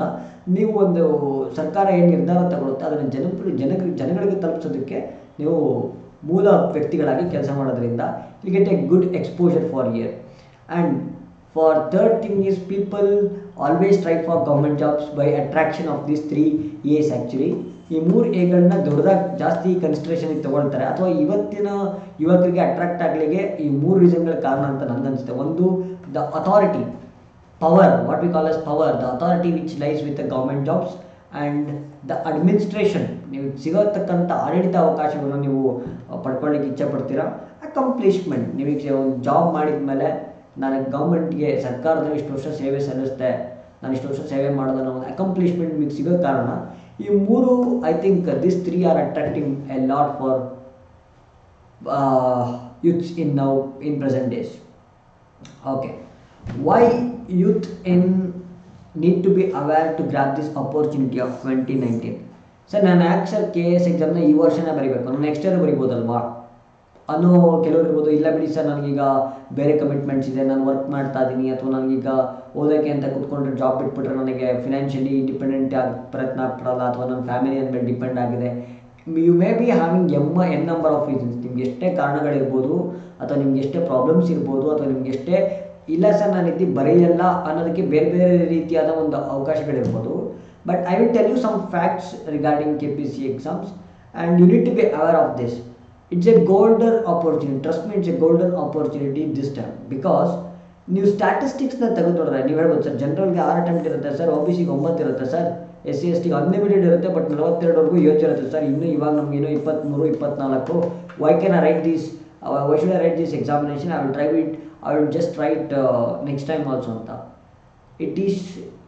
ನೀವು ಒಂದು ಸರ್ಕಾರ ಏನು ನಿರ್ಧಾರ ತಗೊಳುತ್ತೆ, ಅದನ್ನು ಜನ ಜನಗಳಿಗೆ ಜನಗಳಿಗೆ ತಲುಪಿಸೋದಕ್ಕೆ ನೀವು ಮೂಲ ವ್ಯಕ್ತಿಗಳಾಗಿ ಕೆಲಸ ಮಾಡೋದ್ರಿಂದ you get a good exposure for year and for third thing is people always try for government jobs by attraction of these three A's actually ಈ ಮೂರು ಎಗಳನ್ನ ದೊಡ್ಡದಾಗಿ ಜಾಸ್ತಿ ಕನ್ಸಿಡ್ರೇಷನಿಗೆ ತಗೊಳ್ತಾರೆ. ಅಥವಾ ಇವತ್ತಿನ ಯುವಕರಿಗೆ ಅಟ್ರಾಕ್ಟ್ ಆಗಲಿಕ್ಕೆ ಈ ಮೂರು ರೀಸನ್ಗಳ ಕಾರಣ ಅಂತ ನನಗನ್ಸುತ್ತೆ ಒಂದು the authority power what we call as power the authority which lies with government jobs and the administration ನೀವು ಸಿಗತಕ್ಕಂಥ ಆಡಳಿತ ಅವಕಾಶಗಳನ್ನು ನೀವು ಪಡ್ಕೊಳ್ಳಿಕ್ಕೆ ಇಚ್ಛೆ ಪಡ್ತೀರಾ ಅಕಂಪ್ಲಿಷ್ಮೆಂಟ್ ನಿಮಗೆ ಒಂದು ಜಾಬ್ ಮಾಡಿದ ಮೇಲೆ ನಾನು ಗೌರ್ಮೆಂಟ್ಗೆ ಸರ್ಕಾರದಲ್ಲಿ ಇಷ್ಟು ವರ್ಷ ಸೇವೆ ಸಲ್ಲಿಸ್ತೆ ನಾನು ಇಷ್ಟು ವರ್ಷ ಸೇವೆ ಮಾಡೋದನ್ನ ಒಂದು ಅಕಂಪ್ಲಿಷ್ಮೆಂಟ್ ನಿಮಗೆ ಸಿಗೋ ಕಾರಣ, ಈ ಮೂರು I think this three are attracting a lot for youths in now in present days okay why youth in need to be aware to grab this opportunity of 2019 sir ನಾನು ಯಾಕೆ ಸರ್ ಕೆ ಎಸ್ ಎಕ್ಸಾಮ್ನ ಈ ವರ್ಷನೇ ಬರೀಬೇಕು. ನಾನು next year ಬರಿಬೋದಲ್ವಾ? ಅನ್ನೋ ಕೆಲವರು ಇರ್ಬೋದು, ಇಲ್ಲ ಬಿಡಿ ಸರ್, ನನಗೀಗ ಬೇರೆ ಕಮಿಟ್ಮೆಂಟ್ಸ್ ಇದೆ, ನಾನು ವರ್ಕ್ ಮಾಡ್ತಾ ಇದ್ದೀನಿ ಅಥವಾ ನನಗೀಗ ಓದೋಕ್ಕೆ ಅಂತ ಕೂತ್ಕೊಂಡ್ರೆ ಜಾಬ್ ಬಿಟ್ಬಿಟ್ರೆ ನನಗೆ ಫಿನಾನ್ಷಿಯಲಿ ಇಂಡಿಪೆಂಡೆಂಟ್ ಆಗಿ ಪ್ರಯತ್ನ ಪಡೋಲ್ಲ, ಅಥವಾ ನನ್ನ ಫ್ಯಾಮಿಲಿ ಮೇಲೆ ಡಿಪೆಂಡ್ ಆಗಿದೆ. You may be having M N number of reasons ನಿಮ್ಗೆ ಎಷ್ಟೇ ಕಾರಣಗಳಿರ್ಬೋದು, ಅಥವಾ ನಿಮ್ಗೆ ಎಷ್ಟೇ ಪ್ರಾಬ್ಲಮ್ಸ್ ಇರ್ಬೋದು, ಅಥವಾ ನಿಮ್ಗೆ ಎಷ್ಟೇ ಇಲ್ಲ ಸರ್, ನಾನು ಇದ್ದು ಬರೆಯಲ್ಲ ಅನ್ನೋದಕ್ಕೆ ಬೇರೆ ಬೇರೆ ರೀತಿಯಾದ ಒಂದು ಅವಕಾಶಗಳಿರ್ಬೋದು. But I will tell you some facts regarding K P C exams and you need to be aware of this it's a golden opportunity trust me it's a golden opportunity this time because ನೀವು ಸ್ಟ್ಯಾಟಿಸ್ಟಿಕ್ಸ್ನ ತೆಗೆದು ನೋಡಿದ್ರೆ ನೀವು ಹೇಳ್ಬೋದು sir ಜನರಲ್ಗೆ ಆರು attempt ಇರುತ್ತೆ sir O B ಸಿಗೆ ಒಂಬತ್ತು ಇರುತ್ತೆ ಸರ್ ಎಸ್ ಸಿ ಎಸ್ ಟಿಗೆ ಅನ್ಲಿಮಿಟೆಡ್ ಇರುತ್ತೆ ಬಟ್ ನಲವತ್ತೆರಡುವರೆಗೂ ಯೋಚನೆ ಇರುತ್ತೆ ಸರ್. ಇನ್ನೂ ಇವಾಗ ನಮ್ಗೆ ಇನ್ನೂ ಇಪ್ಪತ್ತ್ಮೂರು ಇಪ್ಪತ್ನಾಲ್ಕು why can I write this why should I write this examination I will try it I will just write next time also ಅಂತ. ಇಟ್ ಈಸ್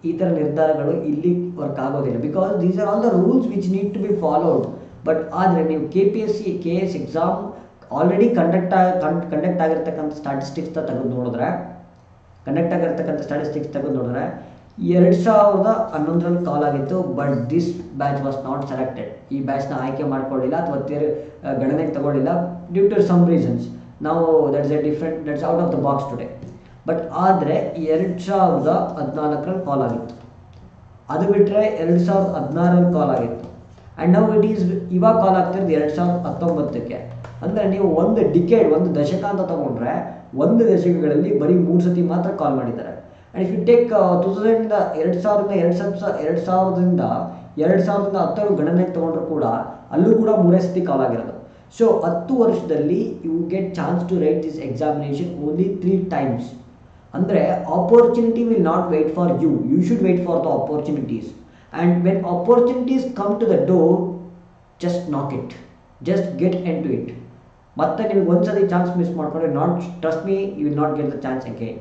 ಈ ಥರ ನಿರ್ಧಾರಗಳು ಇಲ್ಲಿ ವರ್ಕ್ ಆಗೋದಿಲ್ಲ. Because these are all the rules which need to be followed but ಆದರೆ ನೀವು K P S C K S exam already conduct conduct ಆಗಿರ್ತಕ್ಕಂಥ statistics ತೆಗೆದು ನೋಡಿದ್ರೆ ಕಂಡಕ್ಟ್ ಆಗಿರ್ತಕ್ಕಂಥ ಸ್ಟಾಟಿಸ್ಟಿಕ್ಸ್ ತೆಗೆದು ನೋಡಿದ್ರೆ, ಎರಡು ಸಾವಿರದ ಹನ್ನೊಂದರಲ್ಲಿ ಕಾಲ್ ಆಗಿತ್ತು but this batch was not selected ಈ ಬ್ಯಾಚ್ನ ಆಯ್ಕೆ ಮಾಡ್ಕೊಳ್ಳಿಲ್ಲ, ಅಥವಾ ಗಣನೆಗೆ ತಗೊಳ್ಳಿಲ್ಲ ಡ್ಯೂ ಟು ಸಮ್ ರೀಸನ್ಸ್ ನಾವು that's a different that's out of the box today but ಆದರೆ, ಎರಡು ಸಾವಿರದ ಹದಿನಾಲ್ಕರಲ್ಲಿ ಕಾಲ್ ಆಗಿತ್ತು. ಅದು ಬಿಟ್ಟರೆ ಎರಡು ಸಾವಿರದ ಹದಿನಾರರಲ್ಲಿ ಕಾಲ್ ಆಗಿತ್ತು. ಆ್ಯಂಡ್ ನಾವು ಇಟ್ ಈಸ್ ಇವಾಗ ಕಾಲ್ ಆಗ್ತಿರೋದು ಎರಡು ಸಾವಿರದ ಹತ್ತೊಂಬತ್ತಕ್ಕೆ. ಅಂದರೆ ನೀವು ಒಂದು ಡಿಕೇಡ್ ಒಂದು ದಶಕ ಅಂತ ತೊಗೊಂಡ್ರೆ, ಒಂದು ದಶಕಗಳಲ್ಲಿ ಬರೀ ಮೂರು ಸತಿ ಮಾತ್ರ ಕಾಲ್ ಮಾಡಿದ್ದಾರೆ. And if you take two ತೌಸಂಡಿಂದ ಎರಡು ಸಾವಿರದ ಎರಡು ಸಾವಿರ ಎರಡು ಸಾವಿರದಿಂದ ಎರಡು ಸಾವಿರದ ಹತ್ತರ ಗಣನೆಗೆ ತೊಗೊಂಡ್ರು ಕೂಡ, ಅಲ್ಲೂ ಕೂಡ ಮೂರೇ ಸತಿ ಕಾಲ್ ಆಗಿರೋದು. ಸೊ ಹತ್ತು ವರ್ಷದಲ್ಲಿ you get chance to write this examination only three times ಅಂದರೆ opportunity will not wait for you you should wait for the opportunities and when opportunities come to the door just knock it just get in to it ಮತ್ತೆ ನಿಮಗೆ ಒಂದ್ಸತಿ chance miss ಮಾಡಿಕೊಂಡ್ರೆ not trust me you will not get the chance again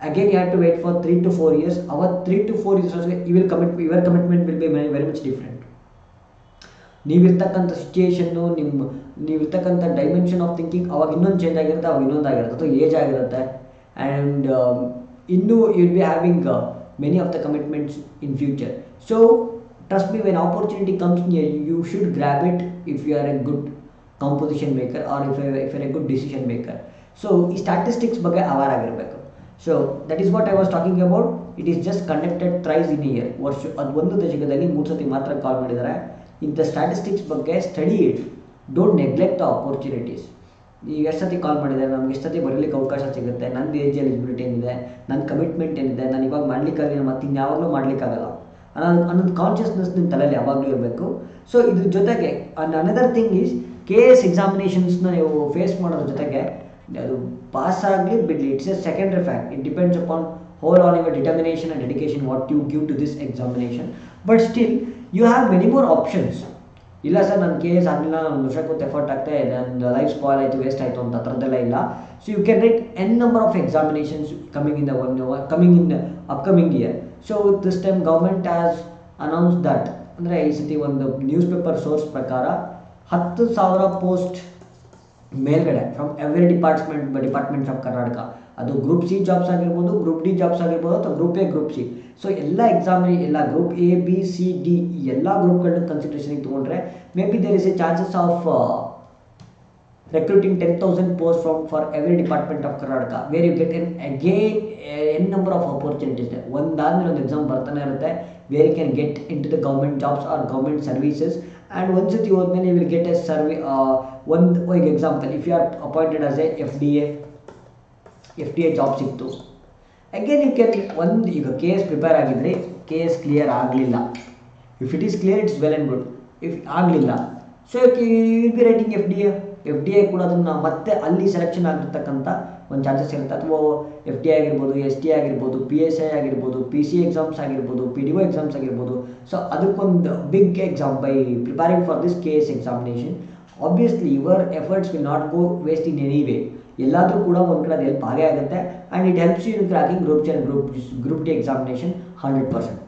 again you have to wait for three to four years over three to four years you will commit your commitment will be very much different ನೀವಿರ್ತಕ್ಕಂಥ situation ನಿಮ್ಮ ನೀವಿರ್ತಕ್ಕಂಥ dimension of thinking ಅವಾಗ ಇನ್ನೊಂದು change ಆಗಿರುತ್ತೆ, ಅವಾಗ ಇನ್ನೊಂದು ಆಗಿರುತ್ತೆ. ಅಥವಾ age ಆಗಿರುತ್ತೆ. ಆ್ಯಂಡ್ ಇನ್ನೂ will be having many of the commitments in future so trust me when opportunity comes you should grab it if you are a good composition maker or if if are a good decision maker so ಈ statistics ಬಗ್ಗೆ aware ಆಗಿರಬೇಕು. So that is what I was talking about it is just conducted thrice in year ವರ್ಷ, ಅದು ಒಂದು ದಶಕದಲ್ಲಿ ಮೂರು ಸತಿ ಮಾತ್ರ ಕಾಲ್ ಮಾಡಿದ್ದಾರೆ. ಇಂಥ ಸ್ಟ್ಯಾಟಿಸ್ಟಿಕ್ಸ್ ಬಗ್ಗೆ study it don't neglect the ಈಗ ಎಷ್ಟು ಕಾಲ್ ಮಾಡಿದ್ದಾರೆ ನಮ್ಗೆ ಎಷ್ಟು ಬರಲಿಕ್ಕೆ ಅವಕಾಶ ಸಿಗುತ್ತೆ, ನಂದು ಏಜ್ ಎಲಿಜಿಬಿಲಿಟಿ ಏನಿದೆ ನನ್ನ ಕಮಿಟ್ಮೆಂಟ್ ಏನಿದೆ, ನಾನು ಇವಾಗ ಮಾಡಲಿಕ್ಕಾಗಲಿಲ್ಲ ಮತ್ತು ಇನ್ಯಾವಾಗಲೂ ಮಾಡ್ಲಿಕ್ಕಾಗಲ್ಲ ಅನ್ನೋದು ಅನ್ನೋದು ಕಾನ್ಷಿಯಸ್ನೆಸ್ ನಿಮ್ಮ ತಲೆಯಲ್ಲಿ ಯಾವಾಗಲೂ ಇರಬೇಕು. ಸೊ ಇದ್ರ ಜೊತೆಗೆ another thing is K S ಎಕ್ಸಾಮಿನೇಷನ್ಸ್ನ ನೀವು ಫೇಸ್ ಮಾಡೋದ್ರ ಜೊತೆಗೆ, ಅದು ಪಾಸ್ ಆಗಲಿ ಬಿಡಲಿ it's a secondary fact it depends upon whole on your determination and dedication what you give to this examination but still you have many more options ಇಲ್ಲ sir ನನ್ನ case ಆಗಲಿಲ್ಲ ನಾನು ಒಂದು ವರ್ಷ ಕೂತು ಎಫರ್ಟ್ ಆಗ್ತಾ ನನ್ನ ಲೈಫ್ ಸ್ಪಾಯ್ಲ್ ಆಯಿತು ವೇಸ್ಟ್ ಆಯಿತು ಅಂತ ಥರದ್ದೆಲ್ಲ ಇಲ್ಲ. So you can write N number of examinations coming in the one coming in upcoming year so this time government has announce that ಅಂದರೆ ಈ ಸತಿ ಒಂದು ನ್ಯೂಸ್ ಪೇಪರ್ ಸೋರ್ಸ್ ಪ್ರಕಾರ ಹತ್ತು ಸಾವಿರ ಪೋಸ್ಟ್ ಮೇಲ್ಗಡೆ from every department departments of Karnataka ಅದು group C jobs ಆಗಿರ್ಬೋದು ಗ್ರೂಪ್ ಡಿ ಜಾಬ್ಸ್ ಆಗಿರ್ಬೋದು ಅಥವಾ group A group C so ಎಲ್ಲ ಎಕ್ಸಾಮ್ ಎಲ್ಲ group A B C D ಎಲ್ಲ ಗ್ರೂಪ್ಗಳನ್ನ ಕನ್ಸಿಡ್ರೇಷನ್ಗೆ ತೊಗೊಂಡ್ರೆ maybe there is a chances of recruiting 10,000 posts from for every department of Karnataka where you get an again n number of opportunities there. ಒಂದಾದ್ಮೇಲೆ ಒಂದು exam ಬರ್ತಾನೆ ಇರುತ್ತೆ where you can get into the government jobs or government services and ಒಂದ್ಸತಿ ಹೋದ್ಮೇಲೆ you will get a service ಒಂದು ಈಗ example if you are appointed as a F D A F D A job ಸಿಕ್ತು. Again you can ಒಂದು ಈಗ K S prepare ಆಗಿದ್ದರೆ K S clear ಆಗಲಿಲ್ಲ if it is clear it's well and good if ಆಗಲಿಲ್ಲ so will be writing F D A F D A ಕೂಡ ಅದನ್ನು ಮತ್ತೆ ಅಲ್ಲಿ ಸೆಲೆಕ್ಷನ್ ಆಗಿರ್ತಕ್ಕಂಥ ಒಂದು ಚಾನ್ಸಸ್ ಇರುತ್ತೆ. ಅಥವಾ ಎಫ್ ಡಿ ಆಗಿರ್ಬೋದು ಎಸ್ ಟಿ ಆಗಿರ್ಬೋದು ಪಿ ಎಸ್ ಐ ಆಗಿರ್ಬೋದು ಪಿ ಸಿ ಎಕ್ಸಾಮ್ಸ್ ಆಗಿರ್ಬೋದು ಪಿ ಡಿ ಒ ಎಕ್ಸಾಮ್ಸ್ ಆಗಿರ್ಬೋದು. ಸೊ ಅದಕ್ಕೊಂದು big exam by preparing for this K S examination obviously your efforts will not go waste in any way ಎಲ್ಲಾದರೂ ಕೂಡ ಒಂದು ಕಡೆ ಅದು ಹೆಲ್ಪ್ ಆಗೇ ಆಗುತ್ತೆ and it helps you in cracking group and group group D examination hundred percent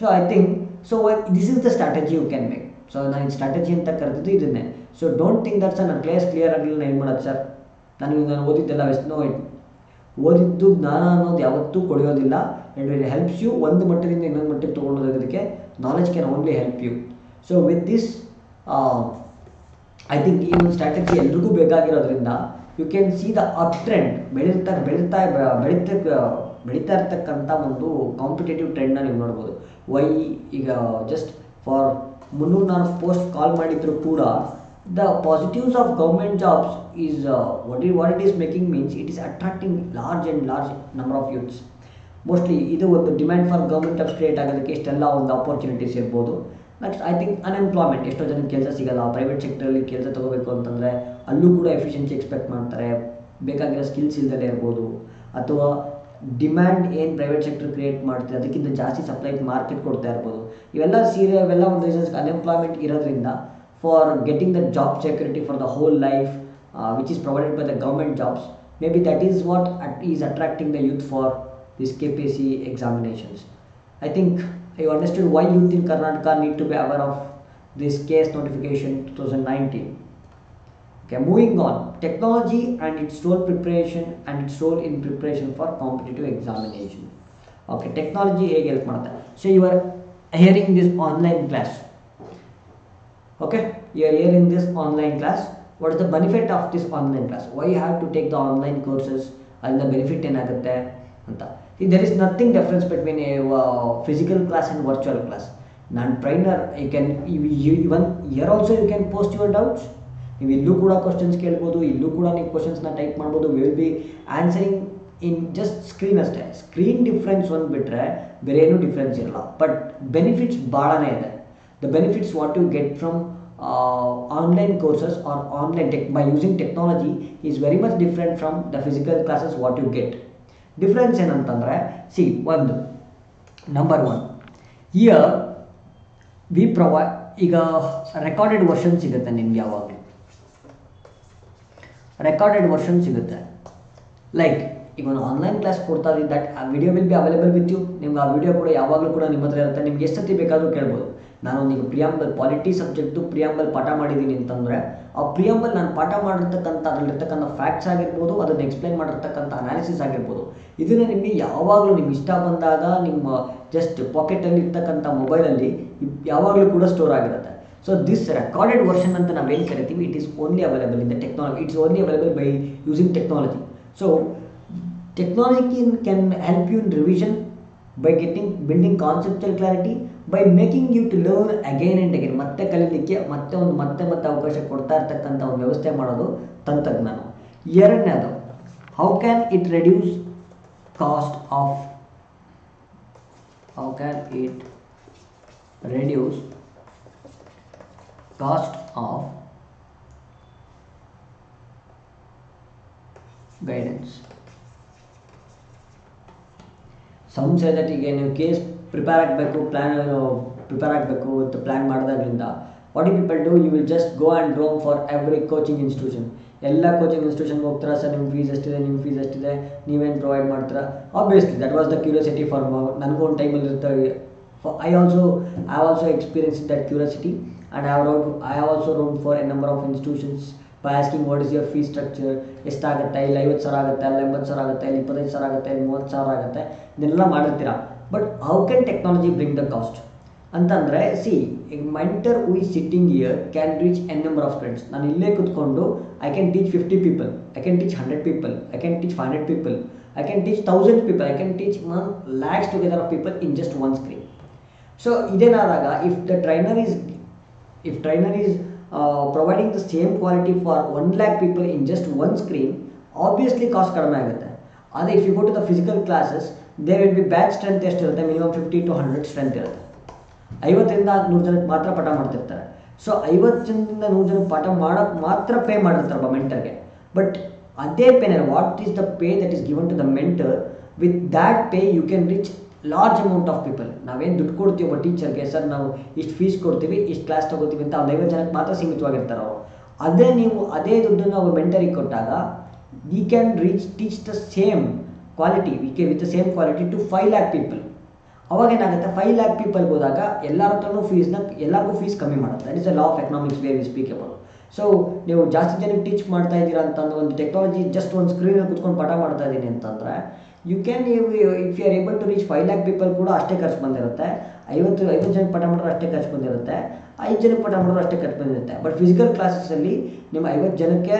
so I think so this is the strategy you can make so ನಾನು strategy ಅಂತ ಕರೆದಿದ್ದು ಇದನ್ನೇ. So don't think that sir ನನ್ನ ಕ್ಲೇಸ್ clear ಆಗಲಿಲ್ಲ ಏನು ಮಾಡೋದು sir ನನಗೆ ನಾನು ಓದಿದ್ದೆಲ್ಲ ವೆಸ್ಟ್ ನೋ ಇಟ್ ಓದಿದ್ದು ಜ್ಞಾನ ಅನ್ನೋದು ಯಾವತ್ತೂ ಕೊಳೆಯೋದಿಲ್ಲ ಆ್ಯಂಡ್ ಇಟ್ ಹೆಲ್ಪ್ಸ್ ಯು ಒಂದು ಮಟ್ಟದಿಂದ ಇನ್ನೊಂದು ಮಟ್ಟಕ್ಕೆ ತೊಗೊಂಡೋಗೋದಕ್ಕೆ knowledge can only help you so with this I think ಈ ಒಂದು ಸ್ಟ್ರಾಟಜಿ ಎಲ್ರಿಗೂ ಬೇಕಾಗಿರೋದ್ರಿಂದ you can see the up trend ಬೆಳೀತಾ ಬೆಳೀತಾ, ಬೆಳೀತ, ಬೆಳೀತಾ ಇರ್ತಕ್ಕಂಥ ಒಂದು ಕಾಂಪಿಟೇಟಿವ್ ಟ್ರೆಂಡ್ನ ನೀವು ನೋಡ್ಬೋದು. ವೈ ಈಗ ಜಸ್ಟ್ ಫಾರ್ ಮುನ್ನೂರು ನಾನು ಪೋಸ್ಟ್ ಕಾಲ್ ಮಾಡಿದ್ರು ಕೂಡ the positives of government jobs is what ಈ what it is making means it is attracting large and large number of youths mostly ಇದು ಒಂದು demand for government jobs create ಆಗೋದಕ್ಕೆ ಇಷ್ಟೆಲ್ಲ ಒಂದು ಅಪರ್ಚುನಿಟೀಸ್ ಇರ್ಬೋದು. ನೆಕ್ಸ್ಟ್ ಐ ಥಿಂಕ್ ಅನ್ಎಂಪ್ಲಾಯ್ಮೆಂಟ್ ಎಷ್ಟೋ ಜನಕ್ಕೆ ಕೆಲಸ ಸಿಗಲ್ಲ ಪ್ರೈವೇಟ್ ಸೆಕ್ಟರಲ್ಲಿ ಕೆಲಸ ತೊಗೋಬೇಕು ಅಂತಂದರೆ ಅಲ್ಲೂ ಕೂಡ ಎಫಿಷಿಯನ್ಸಿ ಎಕ್ಸ್ಪೆಕ್ಟ್ ಮಾಡ್ತಾರೆ. ಬೇಕಾಗಿರೋ ಸ್ಕಿಲ್ಸ್ ಇಲ್ಲದೇ ಇರ್ಬೋದು. ಅಥವಾ ಡಿಮ್ಯಾಂಡ್ ಏನು ಪ್ರೈವೇಟ್ ಸೆಕ್ಟರ್ ಕ್ರಿಯೇಟ್ ಮಾಡ್ತಾರೆ ಅದಕ್ಕಿಂತ ಜಾಸ್ತಿ ಸಪ್ಲೈ ಮಾರ್ಕೆಟ್ ಕೊಡ್ತಾ ಇರ್ಬೋದು. ಇವೆಲ್ಲ ಸೀರೆ ಇವೆಲ್ಲ ಒಂದು ರೀಸನ್ಸ್ ಅನ್ಎಂಪ್ಲಾಯ್ಮೆಂಟ್ ಇರೋದ್ರಿಂದ for getting the job security for the whole life which is provided by the government jobs may be that is what it is attracting the youth for this K P C examinations I think I understand why youth in Karnataka need to be aware of this KAS notification two thousand 2019. Okay, moving on. Technology and its role preparation and its role in preparation for competitive examination. Okay, technology ಹೇಗೆ help ಮಾಡುತ್ತೆ so you are hearing this online class okay you are hearing this online class what is the benefit of this online class why have to take the online courses ಅದರಿಂದ benefit ಏನಾಗುತ್ತೆ ಅಂತ there is nothing difference between a uh, physical class and virtual class ನಾನು trainer you can even hear also you can post your doubts ನೀವು ಇಲ್ಲೂ ಕೂಡ questions ಕೇಳ್ಬೋದು, ಇಲ್ಲೂ ಕೂಡ ನೀವು ಕ್ವಶನ್ಸ್ನ ಟೈಪ್ ಮಾಡ್ಬೋದು will be answering in just screen ಅಷ್ಟೇ. ಸ್ಕ್ರೀನ್ ಡಿಫ್ರೆನ್ಸ್ ಒಂದು ಬಿಟ್ಟರೆ ಬೇರೆ ಏನೂ ಡಿಫ್ರೆನ್ಸ್ ಇರಲ್ಲ ಬಟ್ ಬೆನಿಫಿಟ್ಸ್ ಭಾಳನೇ ಇದೆ the benefits what you get from online courses or online tech by using technology is very much different from the physical classes what you get difference ಏನಂತಂದರೆ see ಒಂದು number one year we provide ಈಗ recorded version ಸಿಗುತ್ತೆ ನಿಮ್ಗೆ ಯಾವಾಗಲೂ. Recorded version ಸಿಗುತ್ತೆ. Like ಈಗ ಒಂದು online class ಕೊಡ್ತಾ ಇದ್ದೀವಿ ದಟ್ ಆ video will be available with you ನಿಮ್ಗೆ ಆ ವಿಡಿಯೋ ಕೂಡ ಯಾವಾಗಲೂ ಕೂಡ ನಿಮ್ಮ ಹತ್ರ ಇರುತ್ತೆ. ನಿಮ್ಗೆ ಎಷ್ಟು ಸತಿ ಬೇಕಾದರೂ ಕೇಳ್ಬೋದು. ನಾನು ನಿಮ್ಗೆ ಪ್ರಿಯಾಂಬಲ್ ಪಾಲಿಟಿ ಸಬ್ಜೆಕ್ಟು ಪ್ರಿಯಾಂಬಲ್ ಪಾಠ ಮಾಡಿದ್ದೀನಿ ಅಂತಂದರೆ, ಆ ಪ್ರಿಯಾಂಬಲ್ ನಾನು ಪಾಠ ಮಾಡಿರ್ತಕ್ಕಂಥ ಅದರಲ್ಲಿರ್ತಕ್ಕಂಥ ಫ್ಯಾಕ್ಟ್ಸ್ ಆಗಿರ್ಬೋದು, ಅದನ್ನು ಎಕ್ಸ್ಪ್ಲೈನ್ ಮಾಡಿರ್ತಕ್ಕಂಥ ಅನಾಲಿಸಿಸ್ ಆಗಿರ್ಬೋದು. ಇದನ್ನು ನಿಮಗೆ ಯಾವಾಗಲೂ ನಿಮ್ಗೆ ಇಷ್ಟ ಬಂದಾಗ ನಿಮ್ಮ ಜಸ್ಟ್ ಪಾಕೆಟಲ್ಲಿ ಇರ್ತಕ್ಕಂಥ ಮೊಬೈಲಲ್ಲಿ ಯಾವಾಗಲೂ ಕೂಡ ಸ್ಟೋರ್ ಆಗಿರುತ್ತೆ. ಸೊ ದಿಸ್ ರೆಕಾರ್ಡೆಡ್ ವರ್ಷನ್ ಅಂತ ನಾವೇನು ಕರಿತೀವಿ it is only available in the technology it's only available by using technology so technology. Can help you in revision by getting building conceptual clarity by making you to learn again and again ಮತ್ತೆ ಕಲೀಲಿಕ್ಕೆ, ಮತ್ತೆ ಒಂದು ಮತ್ತೆ ಮತ್ತೆ ಅವಕಾಶ ಕೊಡ್ತಾ ಇರ್ತಕ್ಕಂಥ ಒಂದು ವ್ಯವಸ್ಥೆ ಮಾಡೋದು ತಂತ್ರಜ್ಞಾನ. ಎರಡನೇದು how can it reduce cost of how can it reduce cost of guidance some say that ಈಗ ನೀವು ಕೇಸ್ ಪ್ರಿಪೇರ್ ಆಗಬೇಕು ಪ್ಲ್ಯಾನ್ ಪ್ರಿಪೇರ್ ಆಗಬೇಕು ಅಂತ plan ಮಾಡಿದಾಗಲಿಂದ what you people do you will just go and roam for every coaching institution ಎಲ್ಲ coaching ಇನ್ಸ್ಟಿಟ್ಯೂಷನ್ಗೆ ಹೋಗ್ತೀರಾ sir? ನಿಮ್ಮ fees ಎಷ್ಟಿದೆ? ನಿಮ್ಮ ಫೀಸ್ ಎಷ್ಟಿದೆ? ನೀವೇನು ಪ್ರೊವೈಡ್ ಮಾಡ್ತೀರಾ? Obviously that was the curiosity for ನನಗೂ ಒಂದು ಟೈಮಲ್ಲಿ ಇರ್ತವೆ I also I also experience that curiosity and I, wrote, I also also for for a number of institutions asking asking is your fee structure ಎಷ್ಟಾಗುತ್ತೆ ಇಲ್ಲಿ ಐವತ್ತು ಸಾವಿರ ಆಗುತ್ತೆ ಅಲ್ಲಿ ಎಂಬತ್ತು ಸಾವಿರ ಆಗುತ್ತೆ ಇಲ್ಲಿ ಇಪ್ಪತ್ತೈದು ಸಾವಿರ ಆಗುತ್ತೆ ಇಲ್ಲಿ ಮೂವತ್ತು ಸಾವಿರ ಆಗುತ್ತೆ ಇದೆಲ್ಲ ಮಾಡಿರ್ತೀರಾ? But how can technology bring the cost ಅಂತಂದರೆ see mentor we sitting here can reach n number of friends ನಾನು ಇಲ್ಲೇ ಕೂತ್ಕೊಂಡು I can teach fifty people I can teach hundred people I can teach five hundred people I can teach thousand people I can teach one lakhs together of people in just one screen so ಇದೇನಾದಾಗ if the trainer is if trainer is uh, providing the same quality for 1 lakh people in just one screen obviously cost ಕಡಿಮೆ ಆಗುತ್ತೆ ಆದರೆ if you go to the physical classes they will be batch strength ಎಷ್ಟಿರುತ್ತೆ minimum fifty to hundred strength ಇರುತ್ತೆ. ಐವತ್ತರಿಂದ ನೂರು ಜನಕ್ಕೆ ಮಾತ್ರ ಪಾಠ ಮಾಡ್ತಿರ್ತಾರೆ. ಸೊ ಐವತ್ತು ಜನದಿಂದ ನೂರು ಜನಕ್ಕೆ ಪಾಠ ಮಾಡೋಕ್ಕೆ ಮಾತ್ರ ಪೇ ಮಾಡಿರ್ತಾರಪ್ಪ ಮೆಂಟರ್ಗೆ ಬಟ್ ಅದೇ ಪೇನ what is the pay that is given to the mentor with that pay you can reach large amount of people ನಾವೇನು ದುಡ್ಡು ಕೊಡ್ತೀವಿ ಒಬ್ಬ ಟೀಚರ್ಗೆ ಸರ್, ನಾವು ಇಷ್ಟು ಫೀಸ್ ಕೊಡ್ತೀವಿ, ಇಷ್ಟು ಕ್ಲಾಸ್ ತಗೋತೀವಿ ಅಂತ ಒಂದು ಐವತ್ತು ಜನಕ್ಕೆ ಮಾತ್ರ ಸೀಮಿತವಾಗಿರ್ತಾರೆ ಅವರು. ಅದೇ ನೀವು ಅದೇ ದುಡ್ಡನ್ನು ಅವ್ರು ಮೆಂಟರಿಗೆ ಕೊಟ್ಟಾಗ we can reach teach the same quality we can with the same quality to five lakh people ಅವಾಗ ಏನಾಗುತ್ತೆ? ಫೈವ್ ಲ್ಯಾಕ್ ಪೀಪಲ್ಗೆ ಹೋದಾಗ ಎಲ್ಲರ ಹತ್ರನೂ ಫೀಸ್ನ ಎಲ್ಲರಿಗೂ ಫೀಸ್ ಕಮ್ಮಿ ಮಾಡುತ್ತೆ. That is a law of economics way we speak about so ನೀವು ಜಾಸ್ತಿ ಜನಕ್ಕೆ ಟೀಚ್ ಮಾಡ್ತಾ ಇದ್ದೀರಾ ಅಂತಂದ್ರೆ ಒಂದು ಟೆಕ್ನಾಲಜಿ ಜಸ್ಟ್ ಒಂದು ಸ್ಕ್ರೀನಲ್ಲಿ ಕುತ್ಕೊಂಡು ಪಾಠ ಮಾಡ್ತಾ ಇದ್ದೀನಿ ಅಂತಂದರೆ you can if you are able to reach five lakh people ಕೂಡ ಅಷ್ಟೇ ಖರ್ಚು ಬಂದಿರುತ್ತೆ. ಐವತ್ತು ಐವತ್ತು ಜನಕ್ಕೆ ಪಾಠ ಮಾಡಿದ್ರೆ ಅಷ್ಟೇ ಖರ್ಚು ಬಂದಿರುತ್ತೆ. ಐದು ಜನಕ್ಕೆ ಪಾಠ ಮಾಡಿದ್ರೆ ಅಷ್ಟೇ ಖರ್ಚು ಬಂದಿರುತ್ತೆ. ಬಟ್ ಫಿಸಿಕಲ್ ಕ್ಲಾಸಸ್ಸಲ್ಲಿ ನಿಮ್ಮ ಐವತ್ತು ಜನಕ್ಕೆ